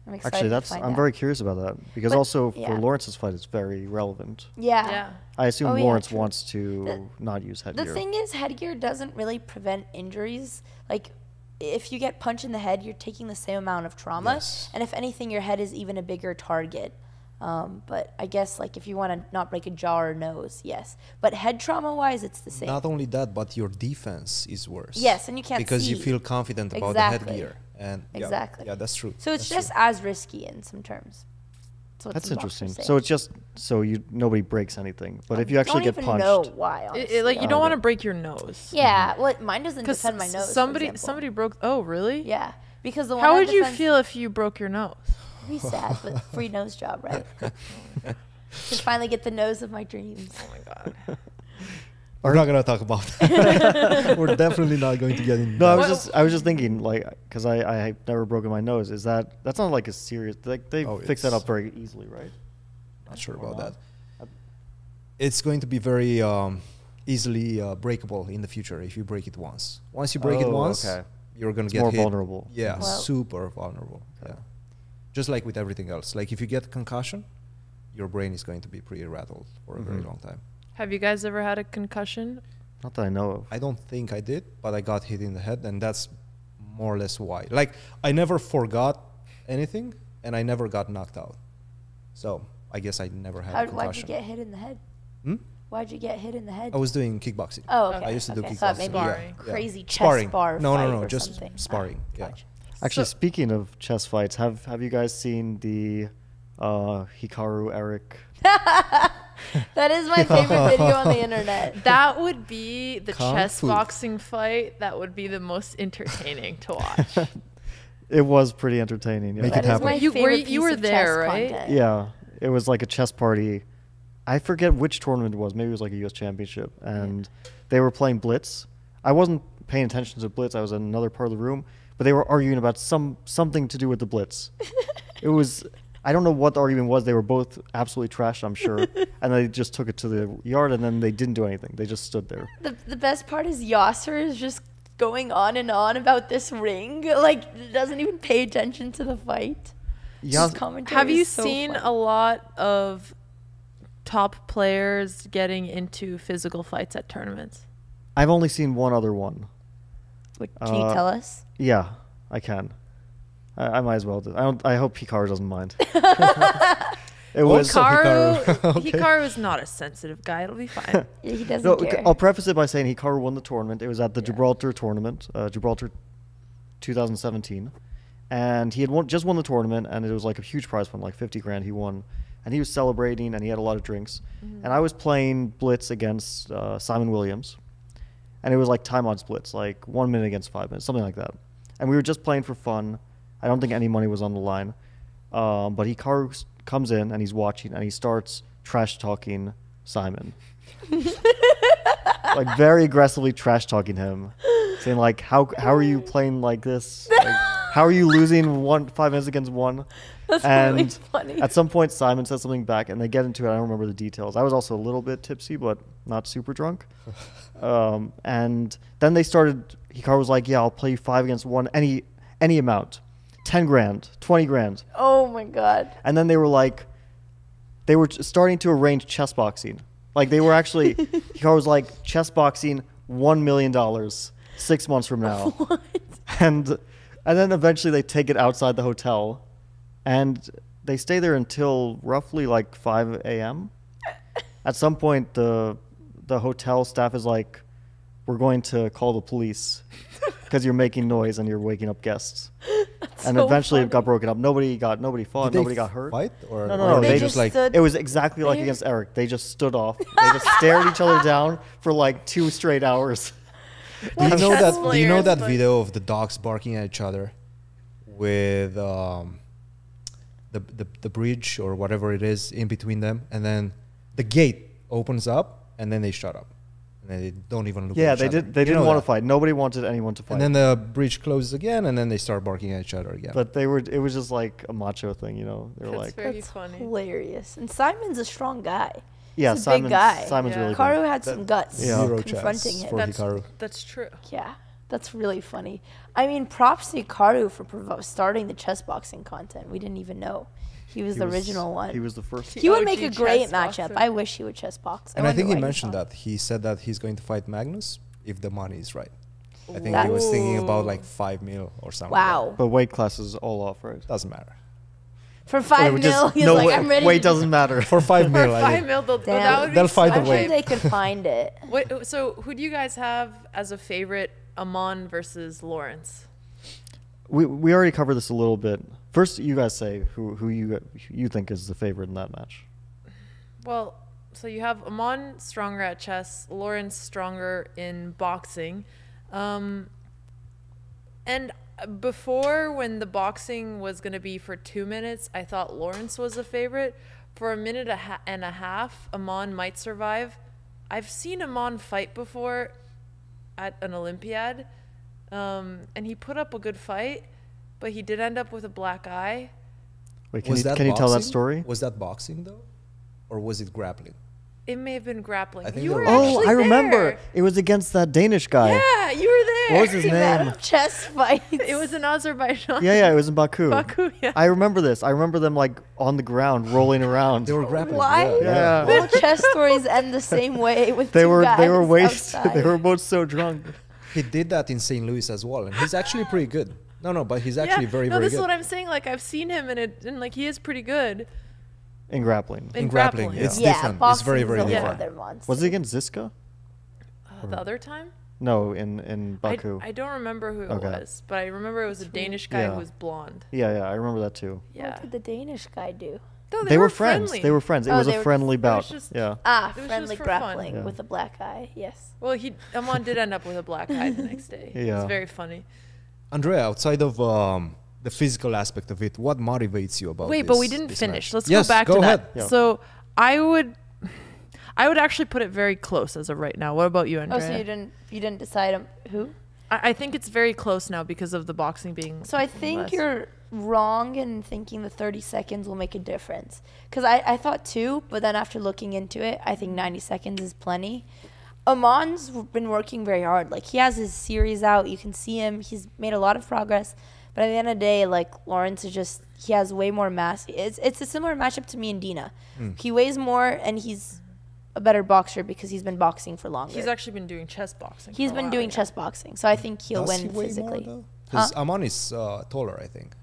I'm excited Actually, to that's find I'm out. very curious about that because But- also for yeah. Lawrence's fight, it's very relevant. yeah. Yeah. I assume Oh, Lawrence true. wants to The- not use headgear. The thing is, headgear doesn't really prevent injuries. Like, if you get punched in the head, you're taking the same amount of trauma. Yes. And if anything, your head is even a bigger target. Um, but I guess, like, if you want to not break a jaw or nose, yes. But head trauma wise, it's the same. Not only that, but your defense is worse. Yes, and you can't because you feel confident about Exactly. the headgear. And Exactly. Yeah, that's true. so it's That's just true. as risky in some terms. That's, what That's some interesting. So it's just so you nobody breaks anything, but if you actually don't get even punched, know why. It- Honestly. it- like you don't want to break your nose. yeah, well, mine doesn't Because defend my nose. somebody example. somebody broke. Oh, really? Yeah, because the one How would you feel if you broke your nose? Be sad, but free nose job, right? to finally get the nose of my dreams. Oh my god. We're not gonna talk about that. We're definitely not going to get in. No, I was Well- just I was just thinking like because I I have never broken my nose. Is that that's not like a serious like they Oh, fix that up very easily, right? Not sure Or about not? that. It's going to be very um, easily uh, breakable in the future if you break it once. Once you break it Oh, once, okay. you're gonna It's get more hit. vulnerable. Yeah, Well- super vulnerable. Yeah, just like with everything else. Like if you get concussion, your brain is going to be pretty rattled for a very Mhm. long time. Have you guys ever had a concussion? Not that I know of. I don't think I did, but I got hit in the head, and that's more or less why. Like I never forgot anything, and I never got knocked out. So I guess I never had How, a why'd you get hit in the head? Hmm? Why'd you get hit in the head? I was doing kickboxing. oh, okay. I used to do kickboxing. Thought maybe yeah, Sparring. yeah. crazy chest Sparring. bar No, no, no, just something. Sparring. yeah. gotcha. Actually, So- speaking of chess fights, have have you guys seen the uh, Hikaru Eric? that is my favorite video on the internet. That would be the Kung chess fu. boxing fight. That would be the most entertaining to watch. it was pretty entertaining. Yeah. Make That it is happen. You- were you- were there, right? content. Yeah, it was like a chess party. I forget which tournament it was. Maybe it was like a U.S. championship, and they were playing Blitz. I wasn't paying attention to Blitz. I was in another part of the room, but they were arguing about some something to do with the Blitz. it was I don't know what the argument was. They were both absolutely trashed, I'm sure, and they just took it to the yard, and then they didn't do anything. They just stood there. The, the best part is Yasser is just going on and on about this ring. Like, doesn't even pay attention to the fight. Yeah, Have you so seen funny. a lot of top players getting into physical fights at tournaments? I've only seen one other one. What, can you Uh, tell us? Yeah, I can. I, I might as well. Do. I don't. I hope Hikaru doesn't mind. it was. Hikaru, Hikaru. Okay. Hikaru is not a sensitive guy. It'll be fine. Yeah, He doesn't No, care. I'll preface it by saying Hikaru won the tournament. It was at the Gibraltar tournament, uh, Gibraltar 2017, and he had won, just won the tournament, and it was like a huge prize fund, like 50 grand. He won, and he was celebrating, and he had a lot of drinks. And I was playing blitz against uh, Simon Williams, and it was like time odds blitz, like one minute against five minutes, something like that. And we were just playing for fun. I don't think any money was on the line. Um, but Hikaru s- comes in and he's watching and he starts trash talking Simon. like very aggressively trash talking him. saying like, "How how are you playing like this? Like, how are you losing one five minutes against one?" That's and really funny. at some point, Simon says something back, and they get into it. I don't remember the details. I was also a little bit tipsy, but not super drunk. um, and then they started. Hikaru was like, "Yeah, I'll play you five against one, any any amount, ten grand, twenty grand." oh my god. And then they were like, they were starting to arrange chess boxing. Like they were actually, Hikaru was like, chess boxing, one million dollars, six months from now. What? And and then eventually they take it outside the hotel, and they stay there until roughly like five a.m. At some point, the the hotel staff is like, "We're going to call the police because you're making noise and you're waking up guests." And so eventually it got broken up. Nobody got nobody fought. Did they Nobody got hurt. Fight or No, no, or no, they, they just just like stood- It was exactly like against Eric. They just stood off. They just stared each other down for like two straight hours. Do you know chess that? Do you know that video of the dogs barking at each other with um, the, the the bridge or whatever it is in between them, and then the gate opens up, and then they shut up, and they don't even look. Yeah, at each they other. did. They You didn't want that. to fight. Nobody wanted anyone to fight. And then the bridge closes again, and then they start barking at each other again. but they were. It was just like a macho thing, you know. They were That's like, very That's funny. hilarious. And Simon's a strong guy. yeah, He's a big guy. Simon's Yeah. really Karu big. had some guts Yeah. Zero confronting chance him. That's, Hikaru. that's true. Yeah, that's really funny. I mean, props to Karu for provo- starting the chess boxing content. We didn't even know he was He the was- original one. He was the first. He would OG make a great matchup. boxer. I wish he would chess box. and I think he mentioned not. that he said that he's going to fight Magnus if the money is right. I think That- he was thinking about like five mil or something. Wow. But weight class is all off, right? doesn't matter. For five Wait, just- mil, he's no like, weight, I'm ready. weight doesn't matter. For five For mil, I five think. mil, they'll, Damn. that would They'll fight the I'm weight. they could find it. What, so who do you guys have as a favorite Aman versus Lawrence? we we already covered this a little bit. First, you guys say who who you you think is the favorite in that match. Well, so you have Aman stronger at chess, Lawrence stronger in boxing. Um, and before, when the boxing was going to be for two minutes, I thought Lawrence was a favorite. For a minute and a half, Aman might survive. I've seen Aman fight before at an Olympiad, um, and he put up a good fight, but he did end up with a black eye. Wait, can was you that can you tell that story? Was that boxing though, or was it grappling? It may have been grappling. I think you were were- Oh, actually I remember. there. It was against that Danish guy. Yeah, you were there. What was his The name? of chess fights. It was in Azerbaijan. Yeah, yeah, it was in Baku. Baku, yeah. I remember this. I remember them like on the ground rolling around. They were grappling. Why? Yeah. Yeah. All chess stories end the same way with They two were guys they were wasted. outside. They were both so drunk. He did that in St. Louis as well, and he's actually pretty good. No, no, but he's actually yeah. very, no, very this good. is what I'm saying. Like I've seen him, and it, and like he is pretty good In grappling. in, In grappling, grappling. it's yeah, different. It's very, very different. other monster. Was it against Ziska? Uh, the other time, No, in in I, Baku. I don't remember who it Okay. was, but I remember it was a Danish guy Yeah. who was blonde. yeah, yeah, I remember that too. Yeah, What did the Danish guy do? No, They, were, friends. friendly. They were friends. It Oh, was a friendly just- bout. just- yeah. Ah, It was friendly just grappling Yeah. with a black eye. Yes. Well, he Aman did end up with a black eye the next day. Yeah. It's very funny. Andrea, outside of um, the physical aspect of it, what motivates you about Wait, this, but we didn't finish. match? Let's yes, go back go to ahead. that. Yeah. So I would, I would actually put it very close as of right now. What about you, Andrea? Oh, Andrea? so you didn't you didn't decide who? I, I think it's very close now because of the boxing being. So I think less. you're wrong in thinking the 30 seconds will make a difference. Because I, I thought two, but then after looking into it, I think 90 seconds is plenty. Aman's been working very hard. Like, he has his series out. You can see him. He's made a lot of progress. But at the end of the day, like, Lawrence is just, he has way more mass. It's, it's a similar matchup to me and Dina. He weighs more, and he's a better boxer because he's been boxing for longer. He's actually been doing chess boxing. He's been while, doing yeah. chess boxing. So I think he'll Does win he weigh physically. More, Because Aman is uh, taller, I think.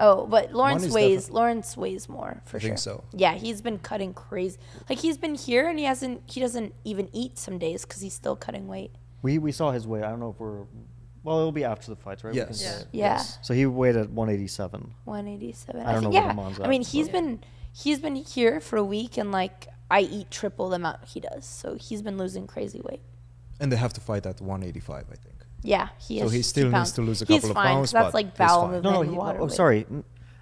Oh, but Lawrence weighs definitely- Lawrence weighs more for I sure. think so. Yeah, he's been cutting crazy. Like he's been here and he hasn't. He doesn't even eat some days because he's still cutting weight. We we saw his weight. I don't know if we're. Well, it'll be after the fights, right? Yes. Yeah. Yeah, Yes. So he weighed at 187. one eighty seven. I I, don't think know what yeah. Aman's I mean, he's but- been he's been here for a week and like I eat triple the amount he does. So he's been losing crazy weight. And they have to fight at 185, I think. Yeah, he So is. he still needs pounds. to lose a He's couple of fine, 'cause pounds, That's but like he's bowel fine. movement. No, no, he, water oh, weight. sorry.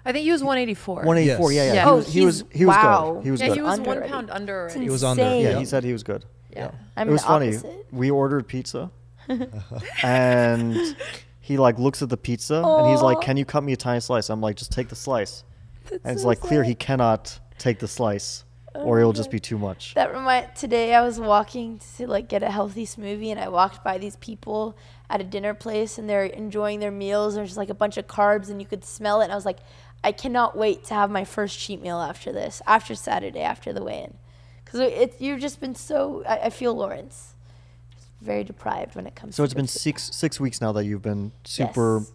I think he was 184. 184. Yes. Yeah, yeah. Yeah. He Oh, was, he was, he was wow. good. He was yeah, good. he was Under one already. pound under already. He was under, insane. yeah, Yeah. he said he was good. Yeah. I'm it was the funny. opposite. We ordered pizza, and he like looks at the pizza and he's like, "Can you cut me a tiny slice?" I'm like, "Just take the slice." That's And it's so like clear he cannot take the slice, Oh or my it'll just be too much. That remind today I was walking to like get a healthy smoothie and I walked by these people at a dinner place and they're enjoying their meals. There's like a bunch of carbs and you could smell it and I was like, I cannot wait to have my first cheat meal after this, after Saturday, after the weigh-in, because it you've just been so. I, I feel Lawrence, very deprived when it comes. So to it's been food. six six weeks now that you've been super Yes.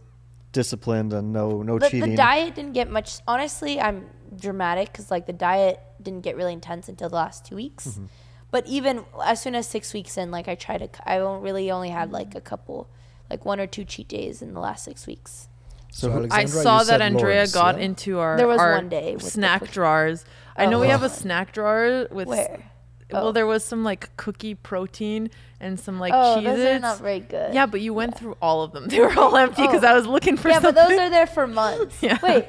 disciplined and no no the, cheating. the diet didn't get much. Honestly, I'm dramatic because like the diet didn't get really intense until the last two weeks. Mm-hmm. But even as soon as six weeks in, like I try to, I don't really only had like a couple, like one or two cheat days in the last six weeks. So, who- I saw that Andrea Lawrence, got yeah? into our, There was our one day with snack cookie. drawers. I know we Oh. have a snack drawer with. Where? Well, Oh. there was some like cookie protein and some like oh, cheeses. those are not very good. Yeah, but you went through all of them. They were all empty because Oh. I was looking for yeah, but those are there for months. Yeah. Wait,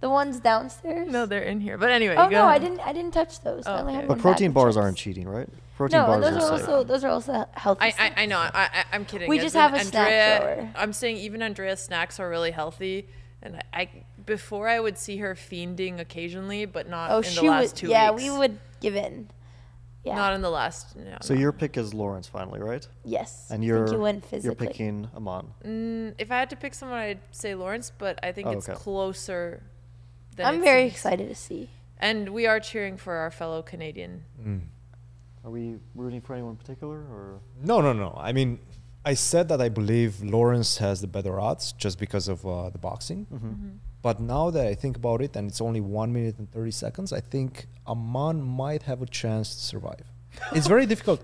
the ones downstairs? no, they're in here. But anyway, Oh go no, I didn't. I didn't touch those. I Oh, only okay. have but protein bars aren't cheating, right? Protein No, bars those are are safe. also those are also healthy. I, I. I know. I, I, I'm kidding. We As just have a snack drawer. I'm saying even Andrea's snacks are really healthy, and I, I before I would see her fiending occasionally, but not Oh, in she the last would. two yeah, weeks. we would give in. Yeah. Not in the last. No, So no. your pick is Lawrence finally, right? yes. And you're think you went you're picking Aman. Mm, if I had to pick someone, I'd say Lawrence, but I think Oh, it's okay. closer. Than I'm it very seems. excited to see. And we are cheering for our fellow Canadian. Mm. Are we rooting for anyone in particular, or No, no, no. I mean, I said that I believe Lawrence has the better odds just because of uh, the boxing. Mm-hmm. But now that I think about it, and it's only one minute and 30 seconds, I think Aman might have a chance to survive. It's very difficult.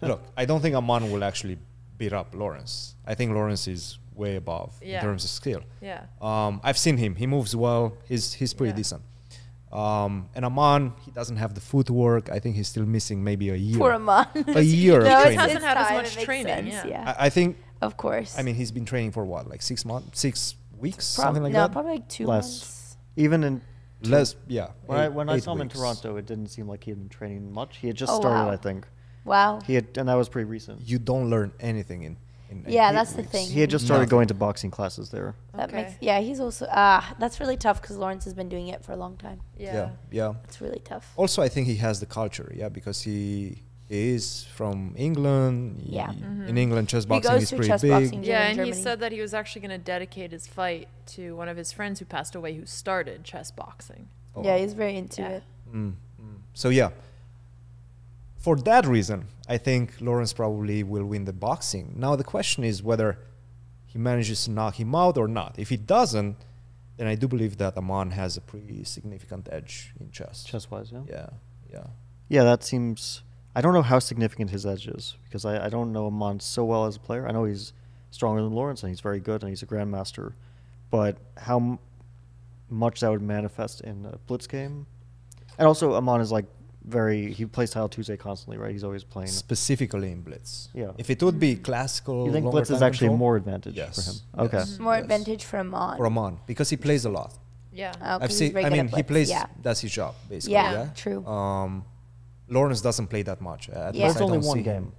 Look, I don't think Aman will actually beat up Lawrence. I think Lawrence is way above Yeah. in terms of skill. Yeah. Um, I've seen him. He moves well. He's he's pretty Yeah. decent. Um, and Aman, he doesn't have the footwork. I think he's still missing maybe a year. Poor Aman. A year of no, it's, training. Hasn't it's had as much training, sense, yeah. I, I think. of course. I mean, he's been training for what, like six months, six weeks, Prob- something like no, that. probably like two Less. months. even in Less, yeah. when I when I saw him in. Toronto, it didn't seem like he had been training much. He had just Oh, started, wow. I think. Wow. He had, and that was pretty recent. you don't learn anything in. In Yeah, eight that's the weeks. thing. He had just started Nothing. going to boxing classes there. That Okay. makes yeah. He's also ah. that's really tough because Lawrence has been doing it for a long time. Yeah. Yeah, yeah. It's really tough. Also, I think he has the culture, yeah, because he, he is from England. He- Yeah. In England, chess boxing is pretty chess big. boxing. Yeah, in and he said that he was actually going to dedicate his fight to one of his friends who passed away who started chess boxing. Oh. Yeah, he's very into Yeah. it. Mm, mm. So yeah, for that reason, I think Lawrence probably will win the boxing. Now the question is whether he manages to knock him out or not. If he doesn't, then I do believe that Aman has a pretty significant edge in chess. Chess wise, yeah. Yeah, yeah. Yeah, that seems. I don't know how significant his edge is because I, I don't know Aman so well as a player. I know he's stronger than Lawrence and he's very good and he's a grandmaster, but how m- much that would manifest in a blitz game, and also Aman is like very he plays Titled Tuesday constantly, right? He's always playing. Specifically in blitz. Yeah. If it would be classical, You think blitz is actually control, more advantage yes, for him? Okay. yes, More yes. advantage for Aman. for Aman because he plays a lot. Yeah. Oh, 'cause I've seen. I good at mean, he plays. Yeah. That's his job, basically. Yeah, Yeah, true. Um, Lawrence doesn't play that much. At Yeah. least It's only one game.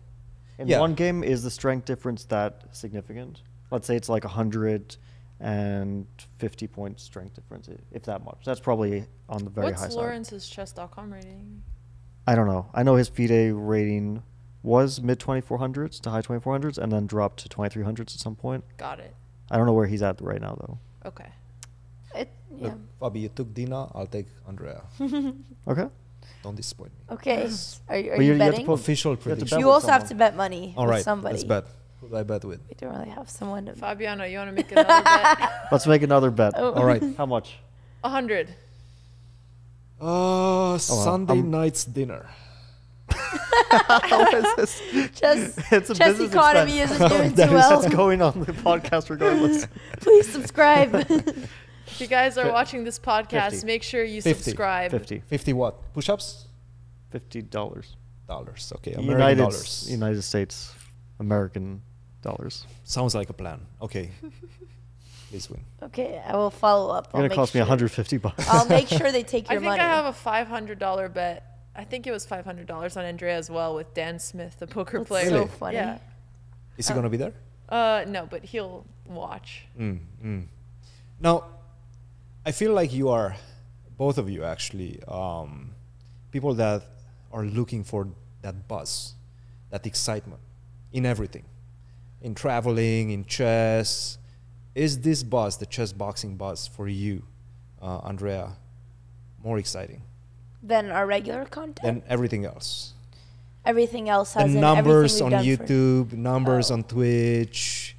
In Yeah. one game, is the strength difference that significant? Let's say it's like 150 point strength difference, if that much. That's probably on the very high What's side. Lawrence's chess.com rating? I don't know. I know his FIDE rating was mid 2400s to high 2400s and then dropped to 2300s at some point. Got it. I don't know where he's at right now, though. Okay. It, yeah. Look, Fabi, you took Dina. I'll take Andrea. Okay. Don't disappoint me. Okay. Are, you- are you you- you have to betting? put- Official you prediction. You with also have to bet money All with somebody. let's bet. Who do I bet with? We don't really have someone to. Fabiano, you want to make another bet? Let's make another bet. Oh. All right. How much? A hundred. Uh, Sunday um, night's dinner. How is this? Chess, It's a chess economy expense. isn't doing too well. what's going on the podcast regardless. Please subscribe. If you guys are watching this podcast, 50. make sure you 50. subscribe. 50. 50 what? Push-ups? 50. dollars. Dollars. Okay, American United, dollars. United States, American dollars. Sounds like a plan. Okay. Please win. okay, I will follow up. It's I'll going to make cost me 150 bucks. I'll make sure they take I your think money. I have a five hundred dollar bet. I think it was five hundred dollars on Andrea as well with Dan Smith, the poker That's player. so Really? funny. Yeah. Is he Uh, gonna be there? Uh, no, but he'll watch. Mm, mm. Now, I feel like you are, both of you actually, um, people that are looking for that buzz, that excitement in everything, in traveling, in chess. Is this buzz, the chess boxing buzz, for you, uh, Andrea, more exciting than our regular content. than everything else? everything else has numbers on we've done for- YouTube, numbers Oh. on Twitch,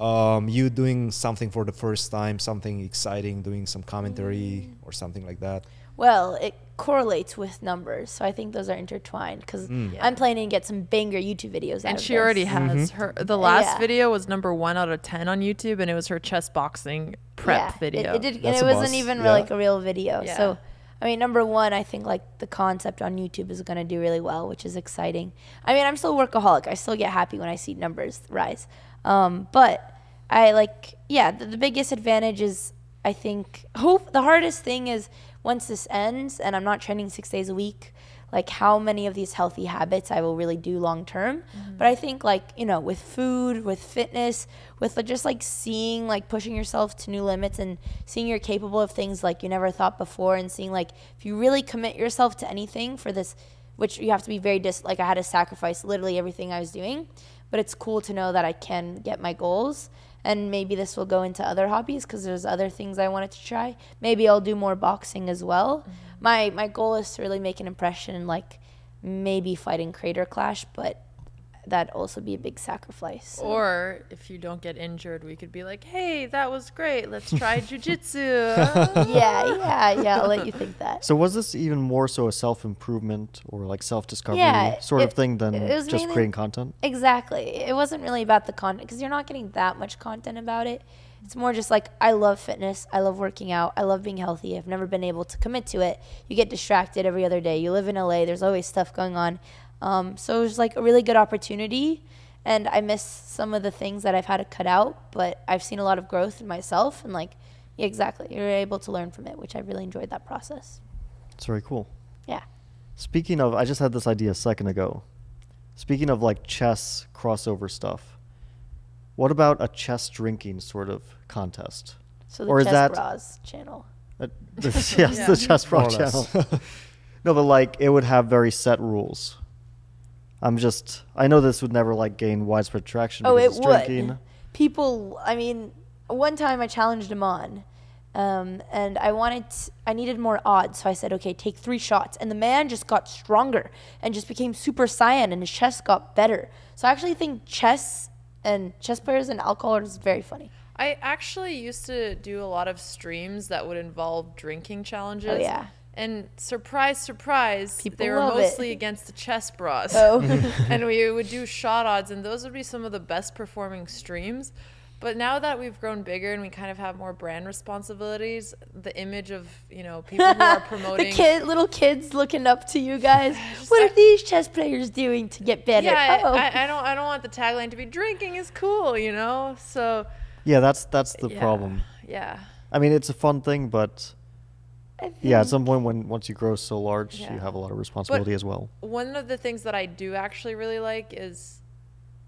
um, you doing something for the first time, something exciting, doing some commentary Mm. or something like that. Well, it correlates with numbers, so I think those are intertwined because Mm. I'm planning to get some banger YouTube videos. out And of she already this. has Mhm. her. The last Yeah. video was number one out of ten on YouTube, and it was her chess boxing prep Yeah, video. It, did, and it wasn't buzz, even yeah. like a real video. Yeah. So, I mean, number one, I think like the concept on YouTube is going to do really well, which is exciting. I mean, I'm still a workaholic. I still get happy when I see numbers rise. Um, but I like, yeah, the, the biggest advantage is I think hope the hardest thing is once this ends and I'm not training six days a week, like how many of these healthy habits I will really do long term. Mm-hmm. But I think like, you know, with food, with fitness, with just like seeing like pushing yourself to new limits and seeing you're capable of things like you never thought before and seeing like if you really commit yourself to anything for this which you have to be very dis like I had to sacrifice literally everything I was doing, but it's cool to know that I can get my goals and maybe this will go into other hobbies because there's other things I wanted to try. Maybe I'll do more boxing as well. Mm-hmm. My my goal is to really make an impression, like maybe fighting Creator Clash, but that'd also be a big sacrifice. so. Or if you don't get injured, we could be like, "Hey, that was great. Let's try jujitsu." yeah, yeah, yeah. I'll let you think that. So was this even more so a self improvement or like self discovery Yeah, sort of thing than it was just mainly- creating content? Exactly. It wasn't really about the content because you're not getting that much content about it. It's more just like I love fitness. I love working out. I love being healthy. I've never been able to commit to it. You get distracted every other day. You live in LA. There's always stuff going on. Um, so it was like a really good opportunity. And I miss some of the things that I've had to cut out, but I've seen a lot of growth in myself. And like, yeah, exactly. You're able to learn from it, which I really enjoyed that process. It's very cool. Yeah. Speaking of, I just had this idea a second ago. Speaking of like chess crossover stuff, what about a chess drinking sort of contest? So the Or is Chess that- Bras channel. Uh, this- yes, Yeah. the chess More pro or less. channel. no, but like it would have very set rules. I'm just, I know this would never like gain widespread traction. Oh, it it's would. drinking. People, I mean, one time I challenged him on, um, and I wanted, I needed more odds, so I said, okay, take three shots, and the man just got stronger and just became super saiyan, and his chess got better. So I actually think chess and chess players and alcohol is very funny. I actually used to do a lot of streams that would involve drinking challenges. Oh, yeah. And surprise, surprise, People they were love it. mostly against the chessbrahs. Oh. and we would do shot odds, and those would be some of the best performing streams. But now that we've grown bigger and we kind of have more brand responsibilities, the image of you know people who are promoting the kid, little kids looking up to you guys. what are these chess players doing to get better? yeah, oh. I, I don't I don't want the tagline to be drinking is cool, you know. So Yeah, that's that's the yeah, problem. Yeah. I mean, it's a fun thing, but I yeah, at some point when once you grow so large, Yeah. you have a lot of responsibility as well. One of the things that I do actually really like is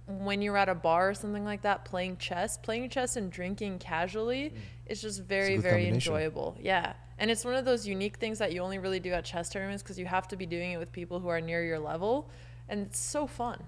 when you're at a bar or something like that playing chess. Playing chess and drinking casually mm. is just very very enjoyable. Yeah. And it's one of those unique things that you only really do at chess tournaments because you have to be doing it with people who are near your level and it's so fun.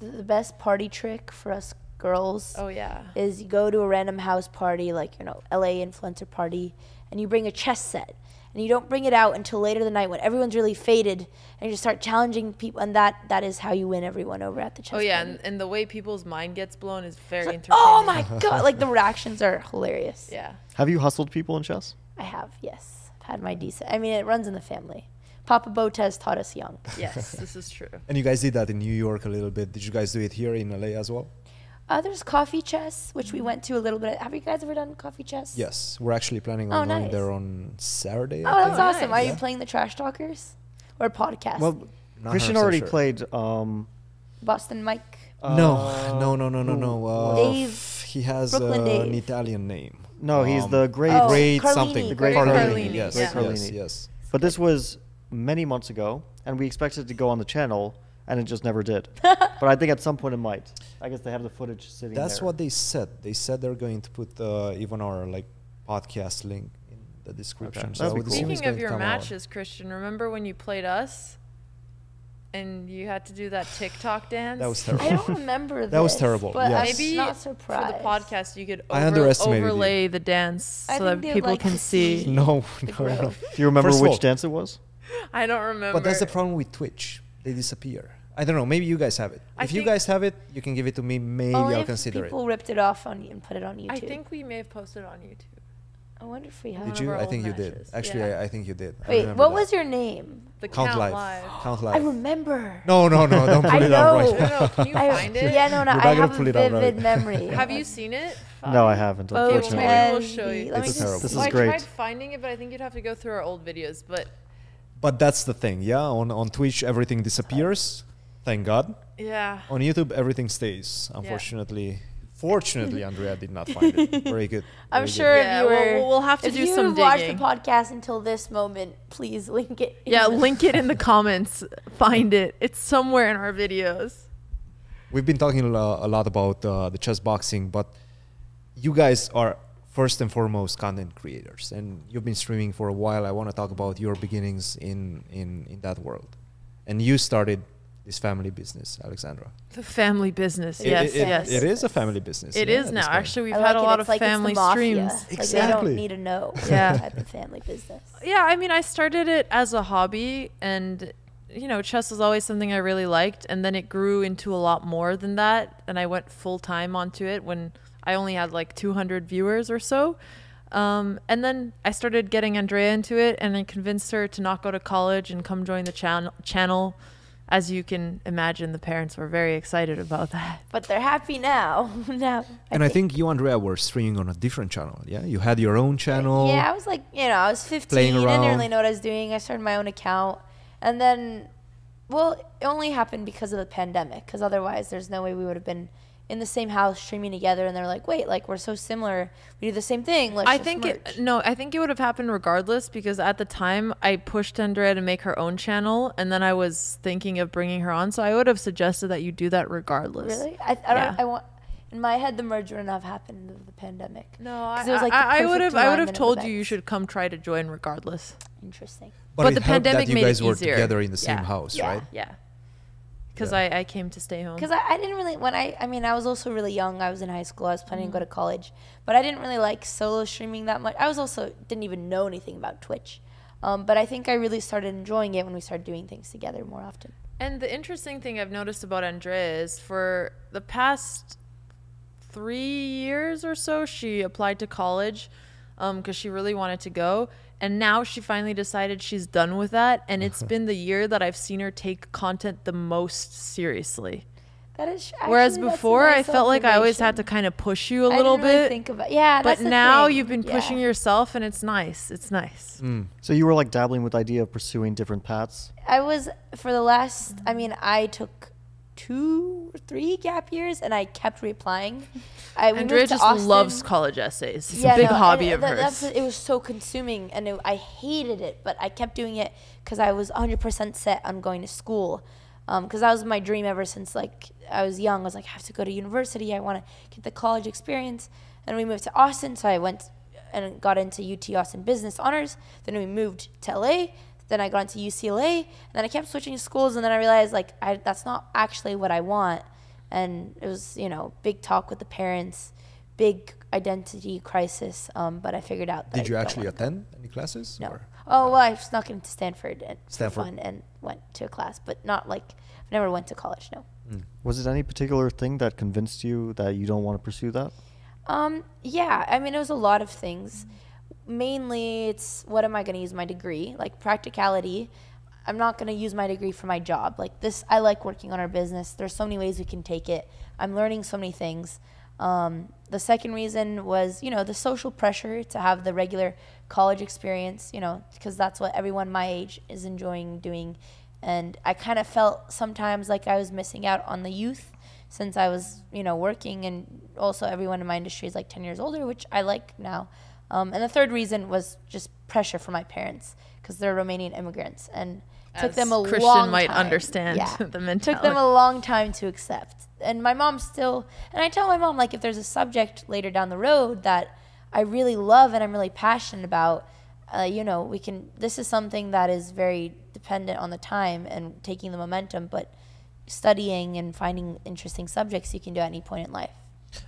the the best party trick for us girls Oh yeah. is you go to a random house party, like you know, LA influencer party, and you bring a chess set, and you don't bring it out until later the night when everyone's really faded, and you just start challenging people, and that that is how you win everyone over at the chess. Oh yeah, and, and the way people's mind gets blown is very Like, entertaining. oh my god! Like the reactions are hilarious. Yeah. Have you hustled people in chess? I have yes, I've had my decent. I mean, it runs in the family. Papa Botez taught us young. Yes, this is true. And you guys did that in New York a little bit. Did you guys do it here in LA as well? Uh, there's coffee chess, which we went to a little bit. Have you guys ever done coffee chess? Yes, we're actually planning Oh, on going nice. there on Saturday. I Oh, that's think. awesome. Are you playing the Trash Talkers or podcast? Well, Not Cristian 100% already sure. played. Um, Boston Mike. no, uh, no, no, no, no, who no. was- Uh, Dave- he has uh, Dave. an Italian name. No, he's Um, the great. Oh, Great Carlini, something. The great Carlini, Yes, yeah. yes, Carlini. yes. But this was many months ago, and we expected to go on the channel, and it just never did. but I think at some point it might. I guess they have the footage sitting That's there. what they said. They said they're going to put uh, even our like podcast link in the description. So I That'd be would cool. Speaking of your come out. matches, Cristian, remember when you played us? And you had to do that TikTok dance? That was terrible. I don't remember That That was terrible, But yes. I'm Maybe not for surprised. the podcast, you could I over- underestimated you. overlay the dance I so think that they'd people like can to see. see- No, The no, no. growth. Do you remember First of which all- dance it was? I don't remember. But that's the problem with Twitch. They disappear. I don't know. Maybe you guys have it. I if you guys have it, you can give it to me. Maybe Only I'll if consider it. people ripped it off on you and put it on YouTube. I think we may have posted it on YouTube. I wonder if we have. Did you? I think you matches. did. Actually, Yeah. I, I think you did. Wait, what that. was your name? The Count, Count, live. Live. Count I remember. No, no, no! Don't put it out know. right No, now. no, can you I- find it? Yeah, no, no. I have a pull it out vivid right. memory. Have you seen it? No, I haven't, Oh, unfortunately. Tori will show you. Let me It's terrible. This Well, is I tried finding it, but I think you'd have to go through our old videos. But But that's the thing. Yeah, on on Twitch everything disappears. Thank God. yeah, On YouTube everything stays. Unfortunately, fortunately, Andrea did not find it. Very good. I'm very sure good. Yeah, you we'll- were. we'll- we'll have to if do you some have watched the podcast until this moment, please link it. in yeah. the- Link it in the comments. Find it. It's somewhere in our videos. We've been talking a a lot about uh, the chess boxing, but you guys are first and foremost content creators, and you've been streaming for a while. I want to talk about your beginnings in in in that world, and you started this family business, Alexandra. The family business. It- yes, it, it- yes. It is a family business. It yeah, is now. Actually, we've I had like a lot of like it's the family mafia. streams. Like they don't need to know. Yeah. At the family business. Yeah, I mean, I started it as a hobby, and you know, chess was always something I really liked, and then it grew into a lot more than that, and I went full time onto it when I only had like 200 viewers or so. Um, and then I started getting Andrea into it, and I convinced her to not go to college and come join the channel. Channel, as you can imagine, the parents were very excited about that. But they're happy now. now. And I think you, Andrea, were streaming on a different channel. Yeah, you had your own channel. Yeah, I was like, you know, I was 15. Playing I didn't really know what I was doing. I started my own account. And then, well, it only happened because of the pandemic. Because otherwise, there's no way we would have been in the same house streaming together. And they're like, wait, like, we're so similar. We do the same thing. Let's I think merge. it, no, I think it would have happened regardless because at the time I pushed Andrea to make her own channel, and then I was thinking of bringing her on, so I would have suggested that you do that regardless. Really? I, I don't. Yeah. I want. In my head, the merge wouldn't have happened of the pandemic. No, 'Cause I, it was like the I, I would have, I would have told you you should come try to join regardless. Interesting. But, But it the pandemic that you made it guys were easier. together in the same Yeah. house, Yeah. right? Yeah, because Yeah. I, I came to stay home. Because I, I didn't really when I I mean I was also really young. I was in high school. I was planning to go to Mm-hmm. college, but I didn't really like solo streaming that much. I was also didn't even know anything about Twitch, um, but I think I really started enjoying it when we started doing things together more often. And the interesting thing I've noticed about Andrea is for the past three years or so, she applied to college because she really wanted to go. And now she finally decided she's done with that. And it's been the year that I've seen her take content the most seriously. That is. Whereas actually, that's a before, I felt like I always had to kind of push you a I little didn't really bit. think about yeah. but that's now thing. you've been Yeah. pushing yourself, and it's nice. It's nice. Mm. So you were like dabbling with the idea of pursuing different paths. I was for the last. I mean, I took two or three gap years, and I kept reapplying. I we Andrea just Austin. loves college essays. It's a big no, hobby of that- hers. it was so consuming, and it, I hated it, but I kept doing it because I was 100% set on going to school. Um, because that was my dream ever since like I was young. I was like, I have to go to university. I want to get the college experience. And we moved to Austin, so I went and got into UT Austin Business Honors. Then we moved to LA. Then I got into UCLA, and then I kept switching schools. And then I realized like I, that's not actually what I want. And it was you know big talk with the parents, big identity crisis. Um, but I figured out. That Did I you don't actually attend any classes? No. or- Oh well, I snuck into Stanford and Stanford. fun and went to a class, but not like I never went to college. No. Was it any particular thing that convinced you that you don't want to pursue that? Um. Yeah. I mean, it was a lot of things. Mainly, it's what am I going to use my degree? Like practicality. I'm not going to use my degree for my job. Like this, I like working on our business. There's so many ways we can take it. I'm learning so many things. Um, the second reason was, you know, the social pressure to have the regular college experience, you know, because that's what everyone my age is enjoying doing. And I kind of felt sometimes like I was missing out on the youth since I was, you know, working. And also, everyone in my industry is like 10 years older, which I like now. Um, and the third reason was just pressure from my parents because they're Romanian immigrants. And took them a Cristian long might time. understand Yeah. the took them a long time to accept. And my mom still, and I tell my mom like if there's a subject later down the road that I really love and I'm really passionate about, uh, you know, we can. This is something that is very dependent on the time and taking the momentum, but studying and finding interesting subjects you can do at any point in life.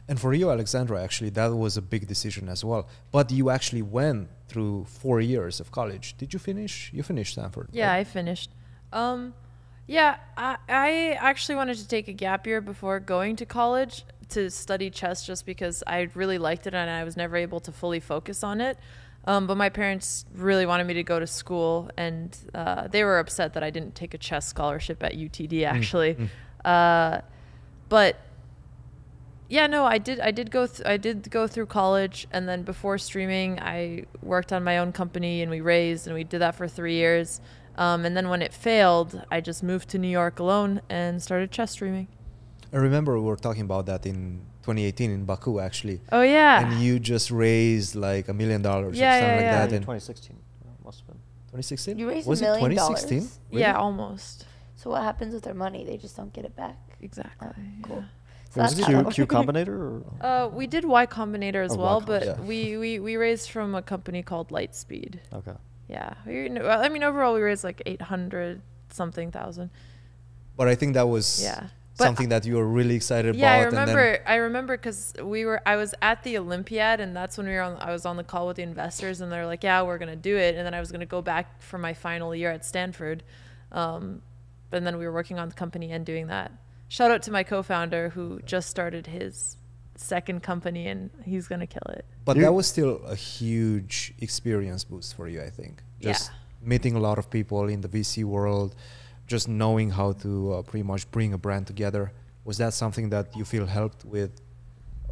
And for you, Alexandra, actually, that was a big decision as well. But you actually went through four years of college. Did you finish? You finished Stanford. Yeah, right? I finished. Um, yeah, I, I actually wanted to take a gap year before going to college to study chess just because I really liked it and I was never able to fully focus on it. Um, but my parents really wanted me to go to school, and uh, they were upset that I didn't take a chess scholarship at UTD. Actually, Uh, but yeah, no, I did. I did go. Th- I did go through college, and then before streaming, I worked on my own company, and we raised, and we did that for three years. Um, and then when it failed, I just moved to New York alone and started chess streaming. I remember we were talking about that in 2018 in Baku, actually. Oh yeah, And you just raised like a million dollars Yeah, or something yeah, like yeah. that in 2016. Yeah, must have been. 2016. You raised was a million it 2016? Really? yeah, almost So what happens with their money? They just don't get it back. exactly. cool. Yeah. So was it that's Q, how- Q Combinator? Or? Uh, we did Y Combinator as Oh, well, Com- but yeah. we, we, we raised from a company called Lightspeed. Okay. Yeah, we, I mean overall we raised like eight hundred something thousand. But I think that was Yeah. But something that you were really excited Yeah, I about. and then- remember. I remember because we were. I was at the Olympiad, and that's when we were on. I was on the call with the investors, and they're like, "Yeah, we're gonna do it." And then I was gonna go back for my final year at Stanford, um, and then we were working on the company and doing that. Shout out to my co-founder who just started his second company, and he's gonna kill it. But that was still a huge experience boost for you, I think. Yeah. Just meeting a lot of people in the VC world, just knowing how to uh, pretty much bring a brand together. Was that something that you feel helped with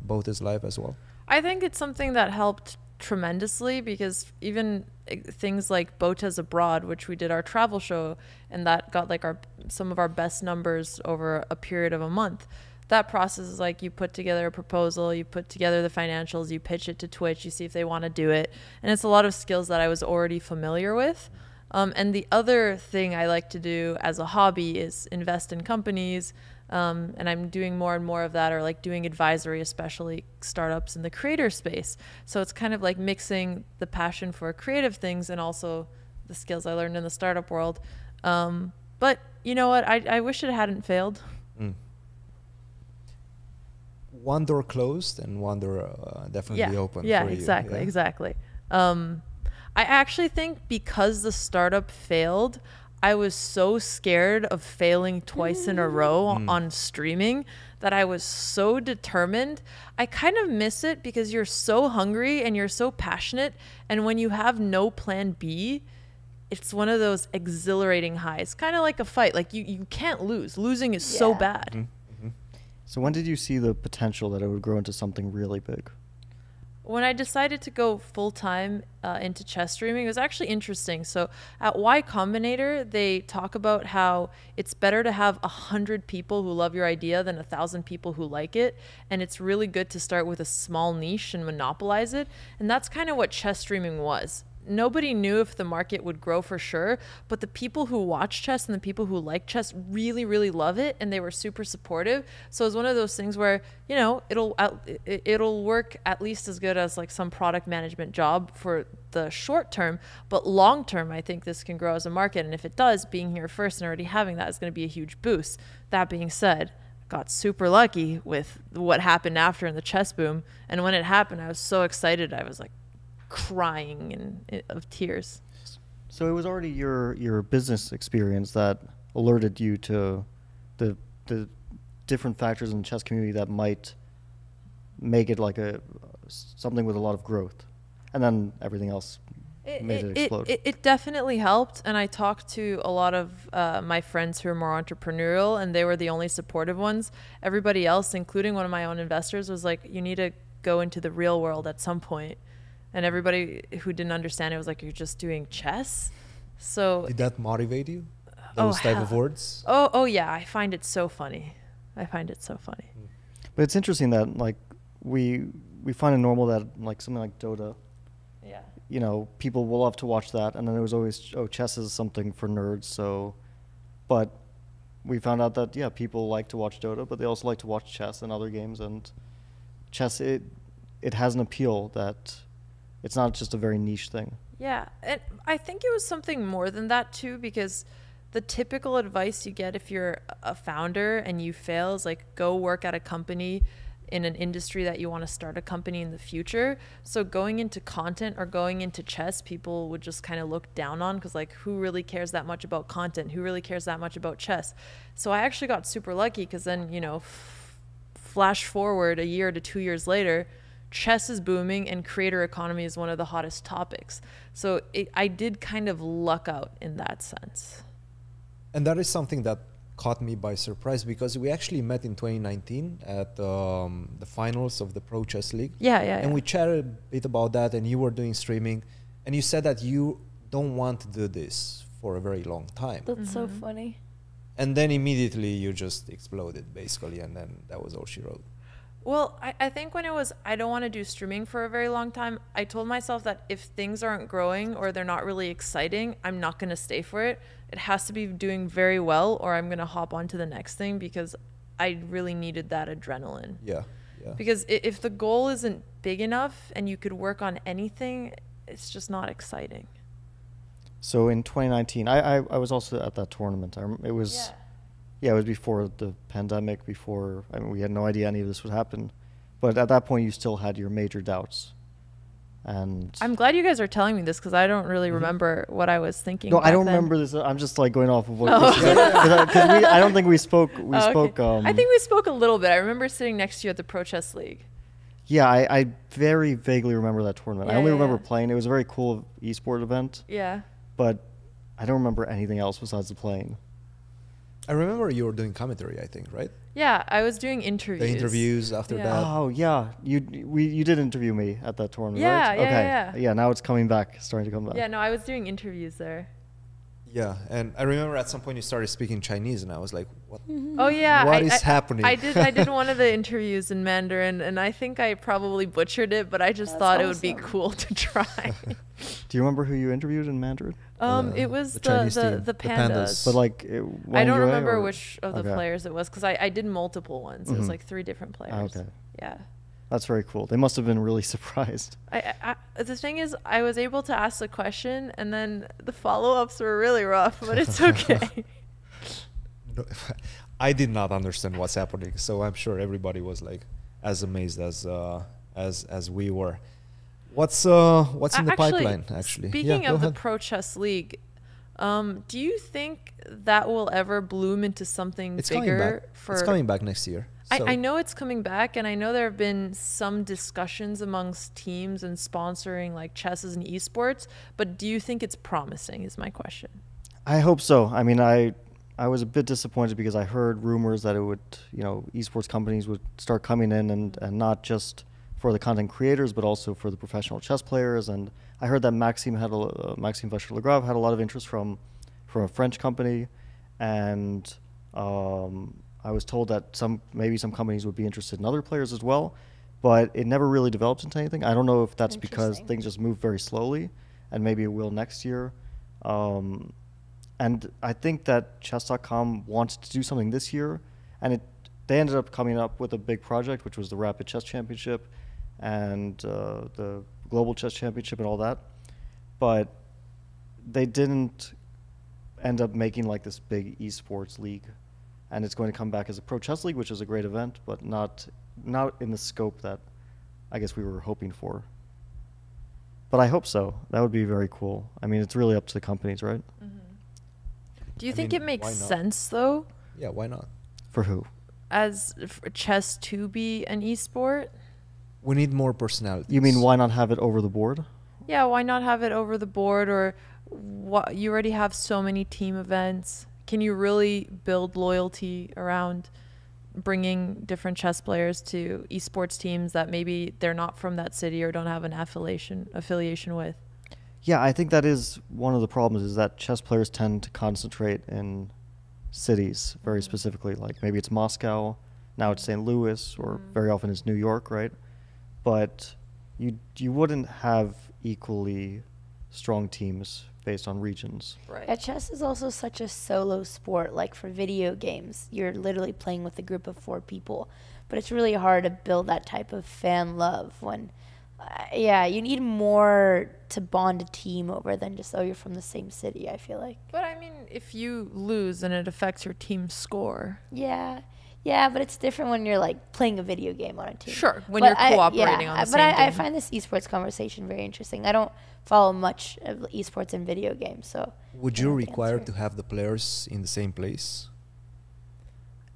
both his life as well? I think it's something that helped tremendously because even uh, things like Botez Abroad, which we did our travel show, and that got like our some of our best numbers over a period of a month. That process is like you put together a proposal, you put together the financials, you pitch it to Twitch, you see if they want to do it, and it's a lot of skills that I was already familiar with. Um, and the other thing I like to do as a hobby is invest in companies. Um, and I'm doing more and more of that, or like doing advisory, especially startups in the creator space. So it's kind of like mixing the passion for creative things and also the skills I learned in the startup world. Um, but you know what? I, I wish it hadn't failed. Mm. One door closed and one door uh, definitely yeah. open. Yeah, for you, exactly, yeah? exactly. Um, I actually think because the startup failed, I was so scared of failing twice in a row Mm. on streaming that I was so determined. I kind of miss it because you're so hungry and you're so passionate, and when you have no plan B, it's one of those exhilarating highs, kind of like a fight. Like you, you can't lose. Losing is so bad. Mm-hmm. So when did you see the potential that it would grow into something really big? When I decided to go full time uh, into chess streaming, it was actually interesting. So at Y Combinator, they talk about how it's better to have a hundred people who love your idea than a thousand people who like it, and it's really good to start with a small niche and monopolize it. And that's kind of what chess streaming was. Nobody knew if the market would grow for sure, but the people who watch chess and the people who like chess really, really love it, and they were super supportive. So it's one of those things where you know it'll it'll work at least as good as like some product management job for the short term, but long term, I think this can grow as a market. And if it does, being here first and already having that is going to be a huge boost. That being said, got super lucky with what happened after in the chess boom, and when it happened, I was so excited. I was like crying and of tears. So it was already your your business experience that alerted you to the the different factors in the chess community that might make it like a something with a lot of growth, and then everything else made it, explode. It, it definitely helped. And I talked to a lot of uh, my friends who are more entrepreneurial, and they were the only supportive ones. Everybody else, including one of my own investors, was like, you need to go into the real world at some point. And everybody who didn't understand it was like, you're just doing chess? So, Did that motivate you? Oh, Those type of words? oh, oh yeah, I find it so funny. I find it so funny. Hmm. But it's interesting that like we we find it normal that like something like Dota Yeah. you know, people will love to watch that. And then it was always, oh, chess is something for nerds. So, but we found out that, yeah, people like to watch Dota, but they also like to watch chess and other games. And chess, it, it has an appeal that it's not just a very niche thing. Yeah, and I think it was something more than that too, because the typical advice you get if you're a founder and you fail is like go work at a company in an industry that you want to start a company in the future. So going into content or going into chess, people would just kind of look down on because like who really cares that much about content? Who really cares that much about chess? So I actually got super lucky because then you know, flash forward a year to two years later chess is booming and creator economy is one of the hottest topics. So it, I did kind of luck out in that sense. And that is something that caught me by surprise because we actually met in 2019 at um, the finals of the Pro Chess League. Yeah, yeah. And yeah. we chatted a bit about that, and you were doing streaming, and you said that you don't want to do this for a very long time. That's so Mhm. funny. And then immediately you just exploded, basically, and then that was all she wrote. Well, I, I think when it was I don't want to do streaming for a very long time, I told myself that if things aren't growing or they're not really exciting, I'm not going to stay for it. It has to be doing very well or I'm going to hop on to the next thing because I really needed that adrenaline. Yeah, yeah. Because if the goal isn't big enough and you could work on anything, it's just not exciting. So in 2019, I, I, I was also at that tournament. I it was yeah, it was before the pandemic. Before I mean, we had no idea any of this would happen, but at that point, you still had your major doubts. And I'm glad you guys are telling me this because I don't really Mhm. remember what I was thinking. no, I don't then. remember this. I'm just like going off of what Oh. because we I don't think we spoke. We Oh, okay. spoke. Um, I think we spoke a little bit. I remember sitting next to you at the Pro Chess League. Yeah, I, I very vaguely remember that tournament. I only yeah, remember yeah. playing. It was a very cool esport event, Yeah. but I don't remember anything else besides the playing. I remember you were doing commentary, I think, right? Yeah, I was doing interviews. The interviews after Yeah. that. Oh yeah, you we you did interview me at that tournament, Yeah, right? yeah, okay. yeah, yeah. Yeah, now it's coming back, starting to come back. Yeah, no, I was doing interviews there. Yeah, and I remember at some point you started speaking Chinese, and I was like, "What?" Oh yeah, What I, is I- happening? I did. I did one of the interviews in Mandarin, and I think I probably butchered it, but I just That's thought it would be cool to try. Do you remember who you interviewed in Mandarin? Um, Uh, it was the the Chinese the, team, the the pandas. pandas. But like, it, I don't Yue remember or- which of the Okay. players it was because I, I did multiple ones. It was Mhm. like three different players. Ah, okay. Yeah. That's very cool. They must have been really surprised. I, I, I- the thing is, I was able to ask the question, and then the follow-ups were really rough, but it's okay. I did not understand what's happening, so I'm sure everybody was like as amazed as uh, as as we were. What's uh what's in the actually, pipeline actually? Speaking Yeah, go of the. Pro Chess League, um, do you think that will ever bloom into something it's bigger coming back. for? it's coming back next year. I, I know it's coming back, and I know there have been some discussions amongst teams and sponsoring like chess as an esports. But do you think it's promising? Is my question. I hope so. I mean, I I was a bit disappointed because I heard rumors that it would, you know, esports companies would start coming in and, and not just for the content creators, but also for the professional chess players. And I heard that Maxime had a, uh, Maxime Vachier-Lagrave had a lot of interest from from a French company, and um, I was told that some maybe some companies would be interested in other players as well, but it never really developed into anything. I don't know if that's because things just move very slowly, and maybe it will next year. Um, and I think that chess.com wanted to do something this year, and it they ended up coming up with a big project, which was the Rapid Chess Championship and uh, the Global Chess Championship and all that. But they didn't end up making like this big esports league, and it's going to come back as a pro chess league, which is a great event, but not not in the scope that I guess we were hoping for. But I hope so. That would be very cool. I mean, it's really up to the companies, right? Do you I think mean, it makes sense though, yeah, why not? For who? as for chess to be an esport? We need more personalities. You mean why not have it over the board? Yeah, why not have it over the board or what you already have so many team events. Can you really build loyalty around bringing different chess players to esports teams that maybe they're not from that city or don't have an affiliation affiliation with? Yeah, I think that is one of the problems is that chess players tend to concentrate in cities very Mhm. specifically. Like maybe it's Moscow, now it's St. Louis, or Mhm. very often it's New York, right? But you you wouldn't have equally strong teams based on regions. Right. Yeah, chess is also such a solo sport. Like for video games, you're literally playing with a group of four people, but it's really hard to build that type of fan love when, uh, yeah, you need more to bond a team over than just oh you're from the same city. I feel like. But I mean, if you lose and it affects your team's score, Yeah. Yeah, but it's different when you're like playing a video game on a team. Sure, when But you're I- cooperating yeah, on the But same I, I find this esports conversation very interesting. I don't follow much of esports and video games, so. Would you don't have the require answer. to have the players in the same place?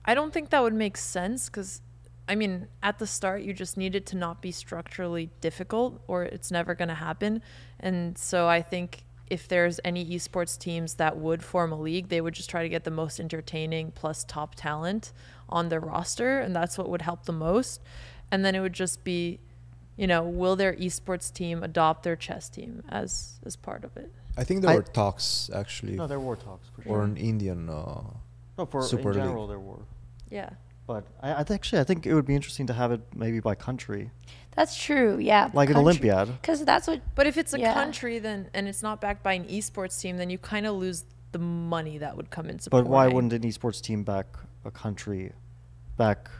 I don't think that would make sense because, I mean, at the start, you just need it to not be structurally difficult or it's never going to happen. And so I think if there's any esports teams that would form a league, they would just try to get the most entertaining plus top talent on their roster. And that's what would help the most. And then it would just be, you know, will their esports team adopt their chess team as as part of it? I think there I- were talks actually No, there were talks for for sure. an Indian. Uh, No, for Super in League. general there were. Yeah. But I, I th- actually I think it would be interesting to have it maybe by country, That's true, yeah. like an Olympiad. Because that's what. But if it's a Yeah. country then and it's not backed by an esports team, then you kind of lose the money that would come in supporting. But why wouldn't an esports team back a country, back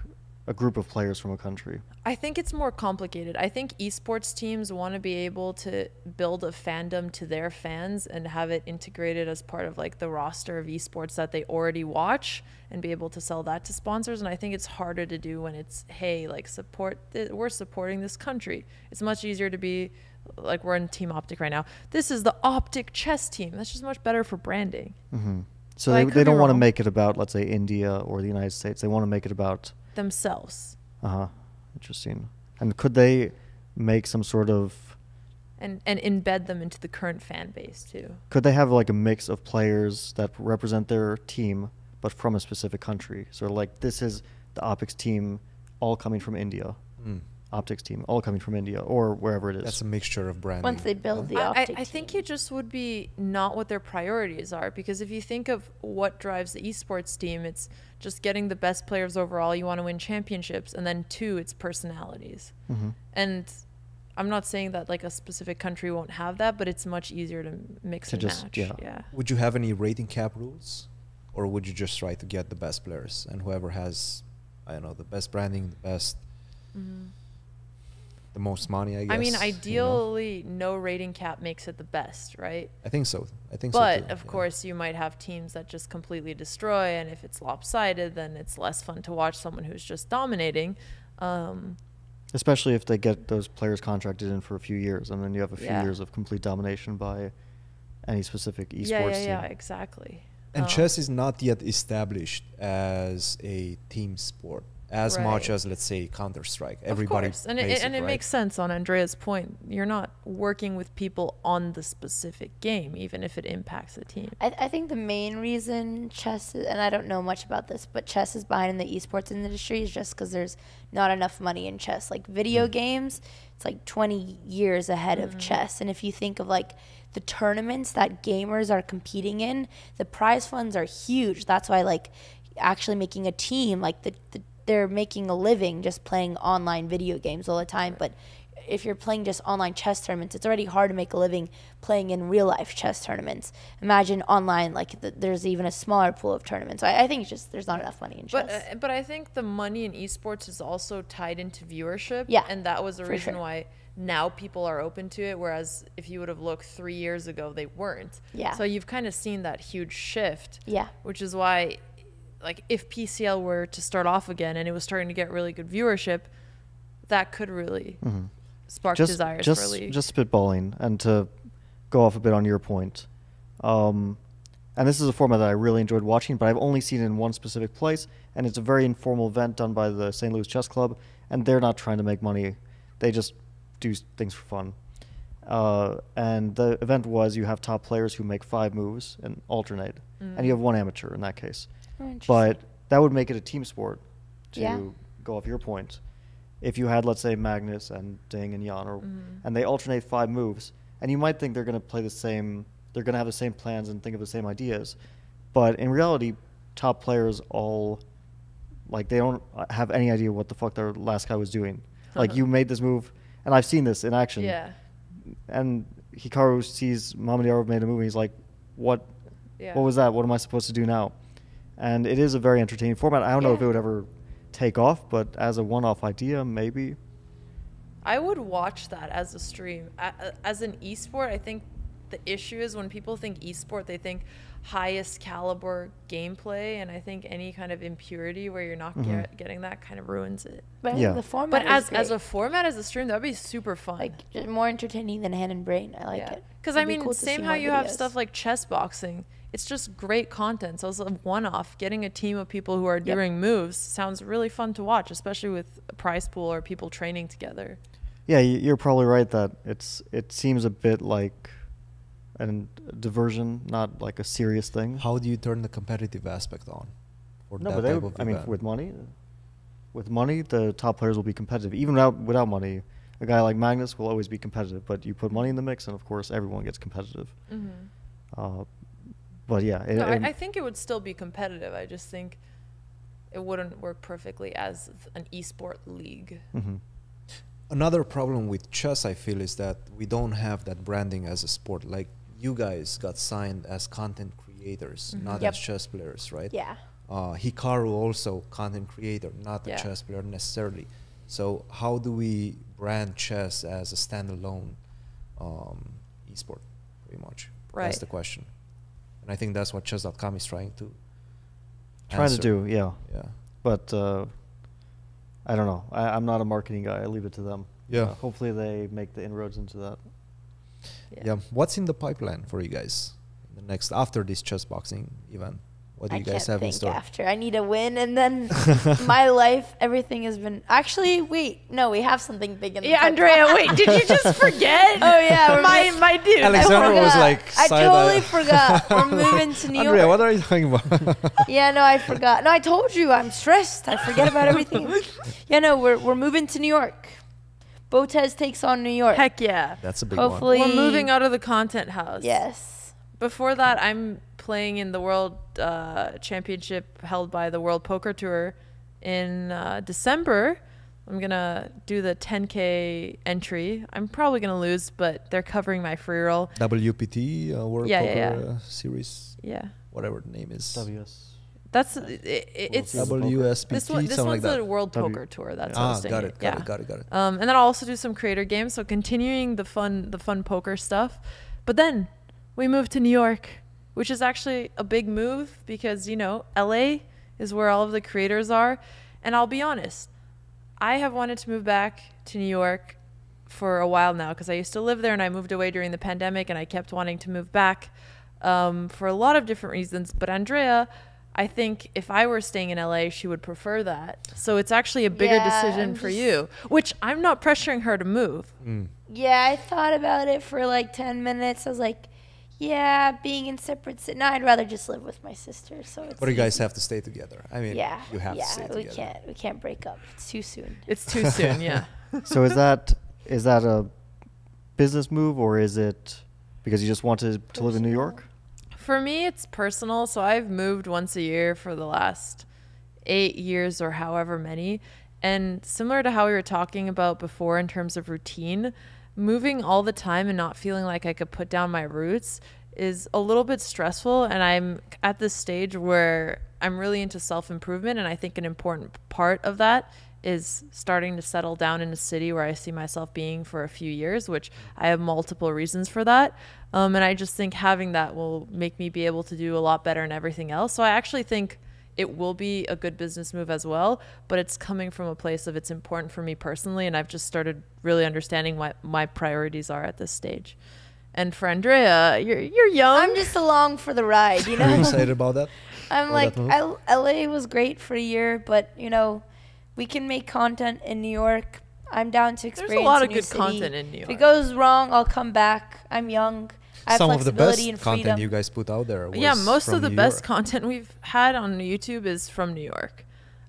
a group of players from a country? I think it's more complicated. I think esports teams want to be able to build a fandom to their fans and have it integrated as part of like the roster of esports that they already watch and be able to sell that to sponsors. And I think it's harder to do when it's, hey, like support, th- we're supporting this country. It's much easier to be like we're in Team Optic right now. This is the Optic chess team. That's just much better for branding hmm So But they, they don't want to make it about let's say India or the United States. They want to make it about themselves. uh huh. Interesting. And could they make some sort of and and embed them into the current fan base too. could they have like a mix of players that represent their team but from a specific country? So like this is the Optics team all coming from India. mm, Optics team all coming from India or wherever it is. that's a mixture of branding. Once they build the I, I, I think team. it just would be not what their priorities are because if you think of what drives the esports team, it's just getting the best players overall. You want to win championships, and then two, it's personalities. hmm And I'm not saying that like a specific country won't have that, but it's much easier to mix To and just- match. yeah. yeah. Would you have any rating cap rules, or would you just try to get the best players and whoever has, I don't know, the best branding, the best, the most money? I guess. I mean, you know? ideally, no rating cap makes it the best, right? I think so. I think But so. too, of yeah. course, you might have teams that just completely destroy, and if it's lopsided, then it's less fun to watch someone who's just dominating. Um, Especially if they get those players contracted in for a few years, and then you have a few Yeah. years of complete domination by any specific esports yeah, yeah, team. yeah, exactly. And Um, chess is not yet established as a team sport as much as let's say Counter Strike. Everybody Of course. and it, plays and it right? makes sense on Andrea's point. You're not working with people on the specific game, even if it impacts the team. I, I think the main reason chess, is, and I don't know much about this, but chess is behind in the esports industry is just because there's not enough money in chess. Like video mm. games, it's like 20 years ahead of mm-hmm. chess. And if you think of like the tournaments that gamers are competing in, the prize funds are huge. That's why like actually making a team, like the, the they're making a living just playing online video games all the time. But if you're playing just online chess tournaments, it's already hard to make a living playing in real life chess tournaments. Imagine online, like th- there's even a smaller pool of tournaments. I, I think it's just there's not enough money in chess. But uh, but I think the money in esports is also tied into viewership. Yeah, and that was the reason sure. why now people are open to it. Whereas if you would have looked three years ago, they weren't. Yeah. So you've kind of seen that huge shift. Yeah. Which is why, like, if PCL were to start off again and it was starting to get really good viewership, that could really spark just desires just for a league. just spitballing and to go off a bit on your point. Um, and this is a format that i really enjoyed watching but i've only seen it in one specific place and it's a very informal event done by the st louis chess club and they're not trying to make money. They just do things for fun. Uh, and the event was you have top players who make five moves and alternate. And you have one amateur in that case Oh, but that would make it a team sport to Yeah. go off your point if you had let's say Magnus and Ding and Jan or Mm-hmm. and they alternate five moves and you might think they're going to play the same they're going to have the same plans and think of the same ideas but in reality top players all like they don't have any idea what the fuck their last guy was doing like you made this move and I've seen this in action yeah. and Hikaru sees Mamadou made a move, and He's like, "What? Yeah. What was that? What am I supposed to do now?" And it is a very entertaining format. I don't know if it would ever take off, but as a one-off idea, maybe. I would watch that as a stream. A- a- As an esport, I think the issue is when people think esport, they think highest caliber gameplay, and I think any kind of impurity where you're not Mhm. get, getting that kind of ruins it. But Yeah. the format But as is as a format, as a stream, that would be super fun. like more entertaining than hand and brain. I like it. Because It'd I be mean, cool same how more you have stuff like chess boxing. It's just great content. So it's a one-off. Getting a team of people who are Yep. doing moves sounds really fun to watch, especially with a prize pool or people training together. Yeah, you're probably right that it's it seems a bit like a diversion, not like a serious thing. How do you turn the competitive aspect on? For no, that but they would, of I mean, with money, with money, the top players will be competitive. Even without without money, a guy like Magnus will always be competitive. But you put money in the mix, and of course, everyone gets competitive. Mm-hmm. Uh, but yeah, it, No, I, I think it would still be competitive. I just think it wouldn't work perfectly as an esport league. mhm. Another problem with chess, I feel, is that we don't have that branding as a sport. Like you guys got signed as content creators, Mhm. not Yep. as chess players, right? Yeah. Uh, Hikaru also content creator, not Yeah. a chess player necessarily. So how do we brand chess as a standalone um, esport, pretty much? That's the question, and I think that's what chess.com is trying to. trying to do, yeah. Yeah. But uh, I don't know. I, I'm not a marketing guy. I leave it to them. Yeah. Uh, hopefully, they make the inroads into that. Yeah. What's in the pipeline for you guys? The next after this chess boxing event, what do I you guys can't have in think store? after. I need a win, and then my life, everything has been. Actually, wait, no, we have something big in the. Yeah, pipeline. Andrea, wait, did you just forget? Oh yeah, my mo- my dude. Alexandra I was like I totally eye. forgot. We're moving to New Andrea, York. what are you talking about? Yeah, no, I forgot. No, I told you I'm stressed. I forget about everything. yeah, no, we're we're moving to New York. Botez takes on New York. Heck yeah. That's a big Hopefully- one. We're moving out of the content house. Yes. Before that, I'm playing in the World uh, Championship held by the World Poker Tour in uh, December. I'm gonna do the 10k entry. I'm probably gonna lose, but they're covering my free roll. WPT uh, World Yeah, Poker yeah, yeah. Uh, Series, Yeah, whatever the name is. WS. that's it, it, it's Series. WSPT, this one. This one's like the. World W- Poker Tour. That's ah, hosting got it, got yeah. it, got it, got it. Um, and then I'll also do some creator games, so continuing the fun, the fun poker stuff. But then we moved to New York, which is actually a big move because you know LA is where all of the creators are. And I'll be honest, I have wanted to move back to New York for a while now because I used to live there and I moved away during the pandemic and I kept wanting to move back um, for a lot of different reasons. But Andrea, I think if I were staying in LA, she would prefer that. So it's actually a bigger Yeah, decision I'm for just- you, which I'm not pressuring her to move. Mm. Yeah, I thought about it for like 10 minutes. I was like, yeah, being in separate cities. No, I'd rather just live with my sister. So it's But you guys easy. have to stay together. I mean, yeah, you have yeah, to stay we can't we can't break up. It's too soon. It's too soon, yeah. so is that is that a business move or is it because you just wanted to live in New York? For me, it's personal. So I've moved once a year for the last eight years or however many. And similar to how we were talking about before in terms of routine, moving all the time and not feeling like I could put down my roots is a little bit stressful. And I'm at this stage where I'm really into self improvement. And I think an important part of that is starting to settle down in a city where I see myself being for a few years, which I have multiple reasons for that. Um, and I just think having that will make me be able to do a lot better in everything else. So I actually think it will be a good business move as well, but it's coming from a place of it's important for me personally. And I've just started really understanding what my priorities are at this stage. And for Andrea, you're, you're young. I'm just along for the ride, you Are you know. excited about that? I'm for like, that LA was great for a year, but you know, we can make content in New York. I'm down to There's experience. a lot a of good city. content in New york If it goes wrong, I'll come back. I'm young. I have Some of the best content you guys put out there. Was yeah, most from of the New best York. content we've had on YouTube is from New York.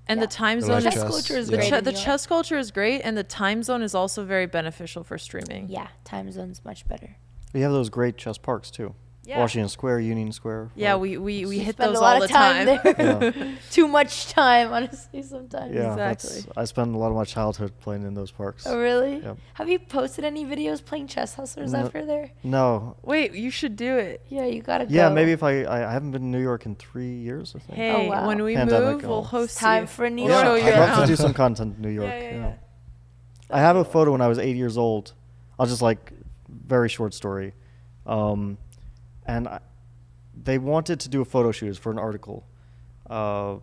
And Yeah. the time The zone live is chess chess, culture is yeah. the, great. che- in the chess culture is great and the time zone is also very beneficial for streaming. Yeah, time zone's much better. We have those great chess parks too. Yeah. Washington Square, Union Square. Yeah, like- we we, we hit spend those a lot all of the time. there. Too much time, honestly, sometimes. yeah. Exactly. I spent a lot of my childhood playing in those parks. Oh, really? Yep. Have you posted any videos playing chess hustlers No. ever there? No. Wait, you should do it. Yeah, you gotta Yeah, go. maybe if I, I I haven't been in New York in three years. I think. Hey, wow. when we Pandemic move, we'll host time you. for New We'll York. show I'd love to do some content in New York. Yeah, yeah, you yeah. I have a photo when I was eight years old. I'll just like very short story, um, and I, they wanted to do a photo shoot for an article uh,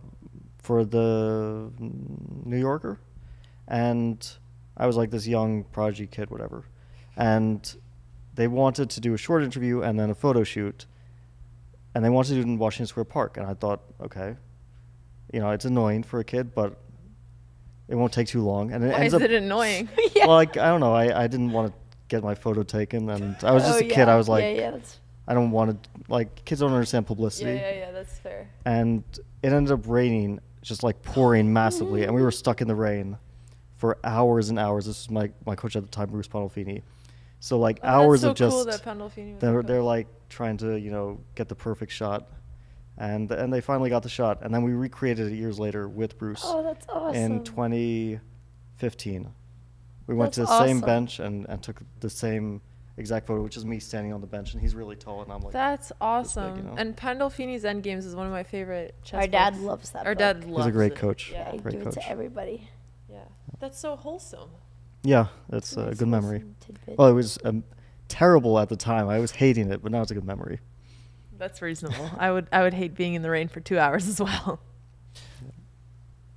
for the New Yorker, and I was like this young prodigy kid, whatever, and they wanted to do a short interview and then a photo shoot, and they wanted to do it in Washington Square Park, and I thought, okay, you know, it's annoying for a kid, but it won't take too long, and it Why ends is up it annoying? yeah. well, like I don't know. I, I didn't want to get my photo taken, and I was just Oh, a kid. yeah. I was like, yeah, yeah, I don't want to. Like kids don't understand publicity, yeah, yeah, yeah, that's fair. and it ended up raining, just like pouring massively, and we were stuck in the rain for hours and hours. This was my my coach at the time, Bruce Pandolfini. So like Oh, hours so of cool just that Pandolfini was they're like they're like trying to you know get the perfect shot, and and they finally got the shot, and then we recreated it years later with Bruce oh, that's awesome. in 2015. We went to the same bench and, and took the same exact photo, which is me standing on the bench, and he's really tall, and I'm like, That's big, awesome. you know? And Pandolfini's Endgames is one of my favorite chess Our dad books. loves that Our book. dad loves. He's a great it. coach. Yeah. I Great give it coach. to everybody. Yeah. That's so wholesome. yeah, that's a Nice good memory. tidbit. Well, it was um, terrible at the time. I was hating it, but now it's a good memory. That's reasonable. I would I would hate being in the rain for two hours as well.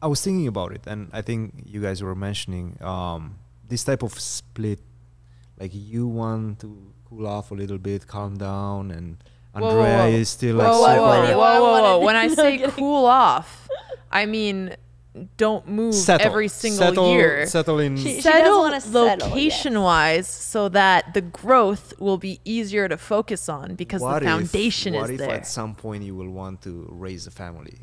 I was thinking about it, and I think you guys were mentioning um, this type of split. Like you want to cool off a little bit, calm down, and Whoa, whoa, Andrea whoa. is still Whoa, like whoa, super. whoa, whoa, whoa, whoa. When I say cool off, I mean don't move Settle. every single settle, year. Settle in. She- does settle wanna settle, yes. location wise so that the growth will be easier to focus on because what the foundation if, what is if there. at some point you will want to raise a family?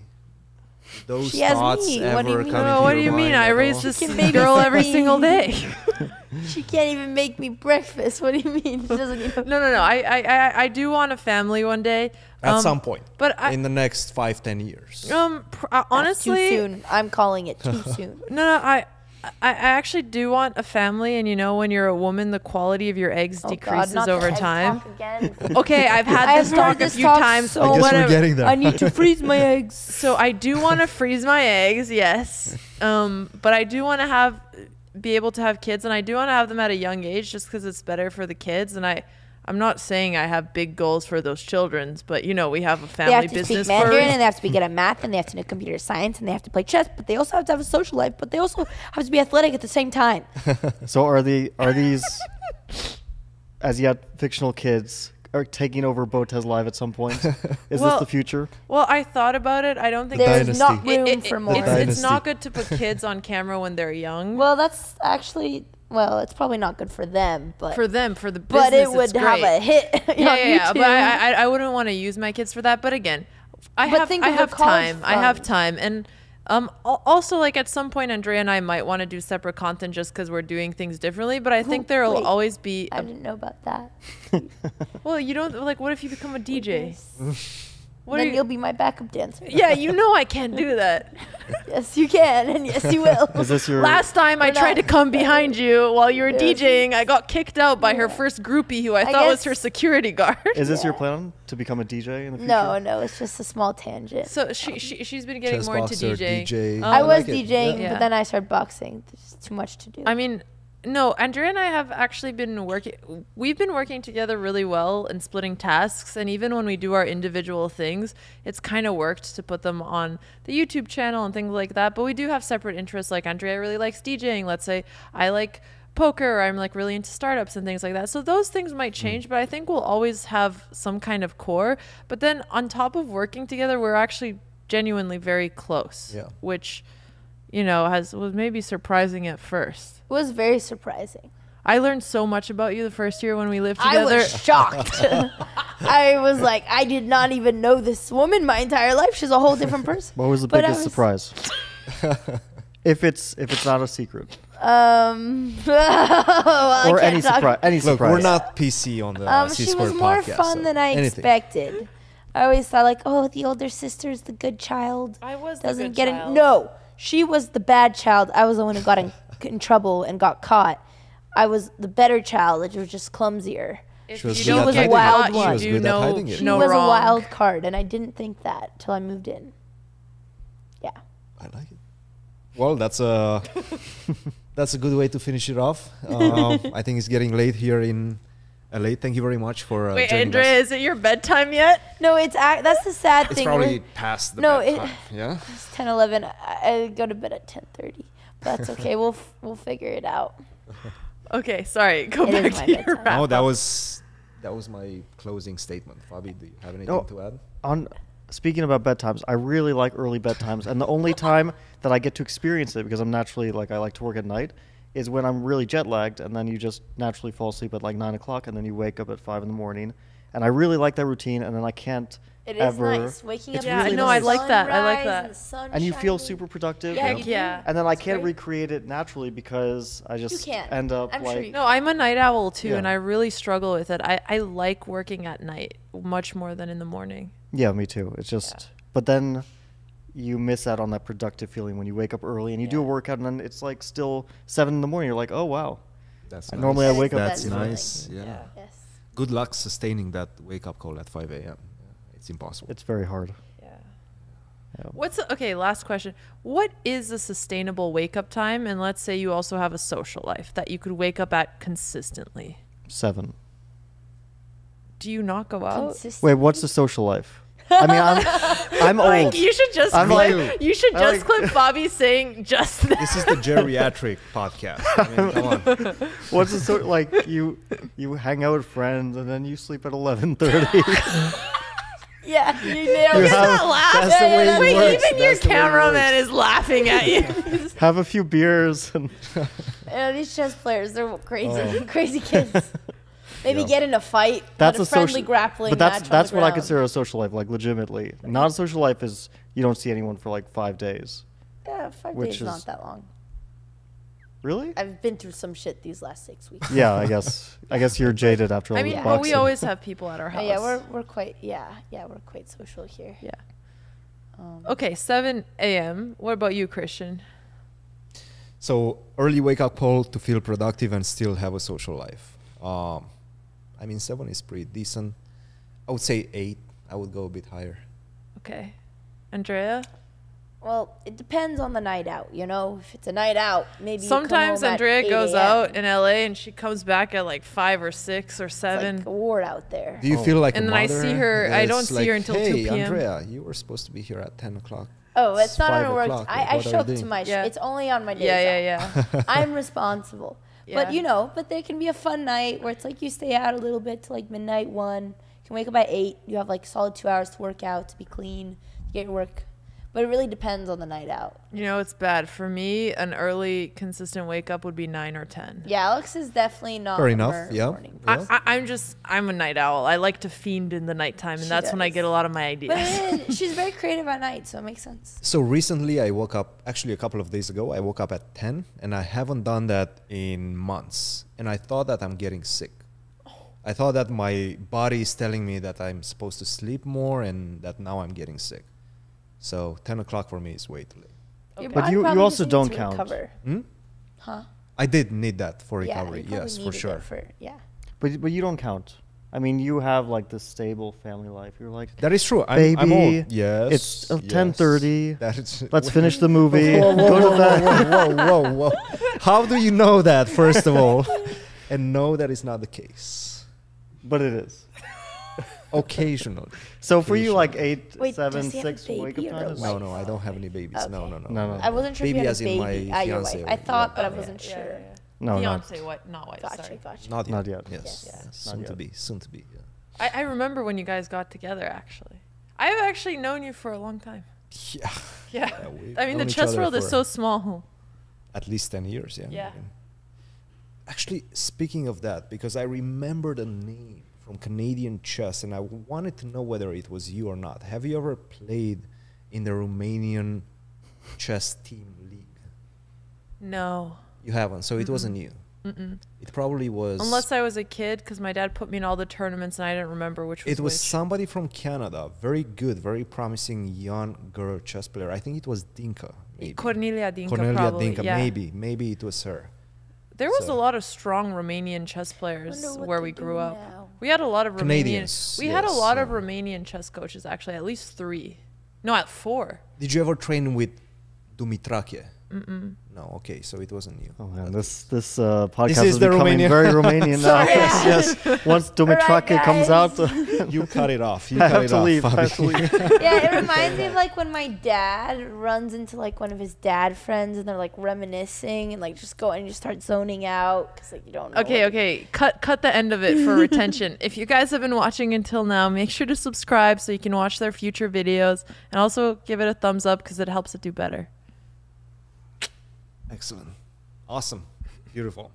Those She has thoughts me. ever What do you mean? into No, what your do you mean? I raise this She girl every single day. She can't even make me breakfast. What do you mean? She doesn't even. no, no, no. I, I, I, I do want a family one day. At Um, some point, but I- in the next five, ten years. Um, pr- uh, That's honestly, too soon. I'm calling it too soon. No, no, I, I, I actually do want a family, and you know, when you're a woman, the quality of your eggs Oh, God, decreases not the over egg time. talk again. Okay, I've had I've this heard talk this a few talk times. so I guess we're getting there. I need to freeze my eggs. So I do want to freeze my eggs, yes. Um, but I do want to have, be able to have kids, and I do want to have them at a young age, just because it's better for the kids. And I, I'm not saying I have big goals for those childrens, but you know, we have a family They family have to speak business Mandarin, first. and they have to be good at math, and they have to know computer science, and they have to play chess. But they also have to have a social life. But they also have to be athletic at the same time. So are the are these as yet fictional kids are taking over Botez Live at some point? Is Well, this the future? Well, I thought about it. I don't think There's dynasty. not room it- for more. It's, it's not good to put kids on camera when they're young. Well, that's actually well, it's probably not good for them, but for them, for the business, but it it's would have great. a hit. yeah, on yeah, yeah. But I, I, I wouldn't want to use my kids for that. But again, I But have, think I have college time. I have time, and um, also like at some point, Andrea and I might want to do separate content just because we're doing things differently. But I think there will always be. I A, didn't know about that. well, you don't like. What if you become a DJ? What then you? you'll be my backup dancer. yeah, you know I can't do that. yes, you can, and yes, you will. Is this your Last time I tried to come behind you while you were Yes. DJing, I got kicked out by her first groupie who I, I thought was her security guard. is this your plan to become a DJ in the future? No, no, it's just a small tangent. So she, she she's been getting Chess more into boxer, DJing. DJ. Um, I I was like. DJing, Yeah. but then I started boxing. There's too much to do. I mean, no, Andrea and I have actually been working. We've been working together really well and splitting tasks. And even when we do our individual things, it's kind of worked to put them on the YouTube channel and things like that. But we do have separate interests. Like Andrea really likes DJing. Let's say I like poker. Or I'm like really into startups and things like that. So those things might hmm. change, but I think we'll always have some kind of core. But then on top of working together, we're actually genuinely very close. Yeah. Which, you know, has was maybe surprising at first. it was very surprising. I learned so much about you the first year when we lived together. I was shocked. I was like, I did not even know this woman my entire life. She's a whole different person. What was the But biggest was- surprise? if it's if it's not a secret. Um, I or can't any surprise. Any Look, surprise. we're not PC on the Um, C she was more podcast, fun so than I anything. expected. I always thought like, oh, the older sister's the good child. I was doesn't good get child. it. No, she was the bad child. I was the one who got in, in trouble and got caught. I was the better child, which was just clumsier. If She was you good don't at was a get it. wild one. you She was good no, it. She no was wrong. a wild card, and I didn't think that till I moved in. Yeah. I like it. Well, that's a that's a good way to finish it off. Um, I think it's getting late here in LA. Thank you very much for uh, Wait, Andrea, us. is it your bedtime yet? No, it's ac- that's the sad It's thing. probably with- past the No, it- yeah. It's 10, 11. I, I go to bed at 10:30. But that's okay. we'll f- we'll figure it out. Okay, sorry. Go It is back to your bedtime. wrap Oh, that was that was my closing statement. Fabi, do you have anything Oh. to add? on speaking about bedtimes, I really like early bedtimes, and the only time that I get to experience it because I'm naturally like I like to work at night is when I'm really jet lagged, and then you just naturally fall asleep at like nine o'clock, and then you wake up at five in the morning, and I really like that routine, and then I can't It is ever. nice waking it's up. Yeah, really the no, I like that. I like that. And, and you feel super productive. Yeah, and- you do. Yeah. and then I It's can't great. recreate it naturally because I just can't. end up I'm sure like you No, I'm a night owl too, and I really struggle with it. I, I like working at night much more than in the morning. yeah, me too. It's just, but then you miss out on that productive feeling when you wake up early and you do a workout, and then it's like still seven in the morning. You're like, oh wow. That's And normally I wake the up- That's best nice. feeling. Yeah. Yes. Good luck sustaining that wake up call at 5 a.m. It's impossible. It's very hard. Yeah. Yeah. What's okay? Last question. What is a sustainable wake up time? And let's say you also have a social life that you could wake up at consistently. Seven. Do you not go out? Wait, what's the social life? I mean, I'm, I'm Like, old. you should just I'm clip. like- you should just like- clip Fabi saying just that. this is the geriatric podcast. I mean, come on. What's the sort like you you hang out with friends and then you sleep at eleven thirty? Yeah, you nailed You it. have- not laugh. that's the way it Wait, works. even your That's the way it cameraman is laughing at you. Have a few beers and Yeah, these chess players, they're crazy, Oh. crazy kids. Maybe Yeah. get in a fight. that's a a friendly social. grappling but that's match that's on the what I consider a social life, like legitimately. Not a social life is you don't see anyone for like five days. Yeah, five which days is- not that long. Really? I've been through some shit these last six weeks. Yeah, I guess. I guess you're jaded after all I this mean, boxing. but we always have people at our house. yeah, we're we're quite yeah yeah we're quite social here. Yeah. Um, Okay, 7 a.m. What about you, Cristian? So early wake up call to feel productive and still have a social life. Um, I mean, seven is pretty decent. I would say eight. I would go a bit higher. Okay. Andrea? Well, it depends on the night out. You know, if it's a night out, maybe you come Sometimes home at Andrea 8 goes out in LA and she comes back at like 5 or 6 or It's 7. like a war out there. Do you Oh. feel like And a then I see her- I don't see her until 2 hey, p.m.? Andrea, you were supposed to be here at 10 o'clock. Oh, it's It's not five on work. o'clock. I, I show up to doing? my. Sh- Yeah. It's only on my days. yeah, yeah, yeah. I'm responsible. Yeah. But you know, but there can be a fun night where it's like you stay out a little bit to like midnight one. You can wake up at eight. You have like solid two hours to work out, to be clean, to get your work. But it really depends on the night out. You know, it's bad. For me, an early, consistent wake up would be 9 or 10. Yeah, Alex is definitely not. Fair enough, mer- yeah. Morning. Yeah. I, I, I'm just, I'm a night owl. I like to fiend in the nighttime, and She that's when I get a lot of my But ideas. it is- she's very creative at night, so it makes sense. So recently, I woke up. Actually, a couple of days ago, I woke up at 10, and I haven't done that in months. And I thought that I'm getting sick. I thought that my body is telling me that I'm supposed to sleep more, and that now I'm getting sick. So 10 o'clock for me is way too late. Okay. But body you- you also don't count. recover. Hmm? Huh? I did need that for recovery. you probably yes, for sure. For, yeah. But but you don't count. I mean, you have like this stable family life. You're like, That is true. I'm, I'm old. Yes. it's, uh, yes. 10:30. That is. let's finish the movie. Whoa, whoa, Go to whoa, bed. whoa, whoa, whoa, whoa. How do you know that, first of all? And know that is not the case. But it is. Occasionally. So for you, like eight, Wait, seven, does he have a six wake up baby or time. is- No, wife? no, I don't have any babies. No, Okay. no, no. No, no. I wasn't sure Baby if you had as a in baby. my Ah, your fiance wife. or- I thought, but I Okay, wasn't yeah, sure. yeah, yeah. No, not. Fiance, what? Not wife. Gotcha, sorry. gotcha. Not yet. Not yet. Yes. Yeah. yes. Soon Not to yet. be. Soon to be. Yeah. I, I remember when you guys got together, actually. I've actually known you for a long time. Yeah. Yeah. Yeah, we've I mean, the known each chess other world is for- so small. At least 10 years, yeah. Yeah. Actually, speaking of that, because I remember the name from Canadian chess and I wanted to know whether it was you or not. Have you ever played in the Romanian chess team league? No. You haven't, so it wasn't you. Mm-mm. It probably was. Unless I was a kid, because my dad put me in all the tournaments and I didn't remember which was it was which. somebody from Canada, very good, very promising young girl chess player. I think it was Dinka. Maybe. Cornelia Dinka, Cornelia probably. Dinka, yeah. maybe, maybe it was her. There was So- a lot of strong Romanian chess players where we grew up. now. We had a lot of Romanian. Canadians, We had a yes, lot of. Romanian chess coaches actually, at least three. No, at four. Did you ever train with Dumitrache? Mm-mm. No, okay, so it wasn't you. Oh man, this this uh, podcast is is, becoming Romanian- very Romanian now. Yes, yes. Once Dumitrache comes out, you cut it off. You I cut have it to off. leave. I have to leave. yeah, it reminds me of like when my dad runs into like one of his dad friends and they're like reminiscing and like just go and just start zoning out because like you don't know. Okay, what- okay. Cut cut the end of it for retention. if you guys have been watching until now, make sure to subscribe so you can watch their future videos and also give it a thumbs up because it helps it do better. Excellent. Awesome. Beautiful.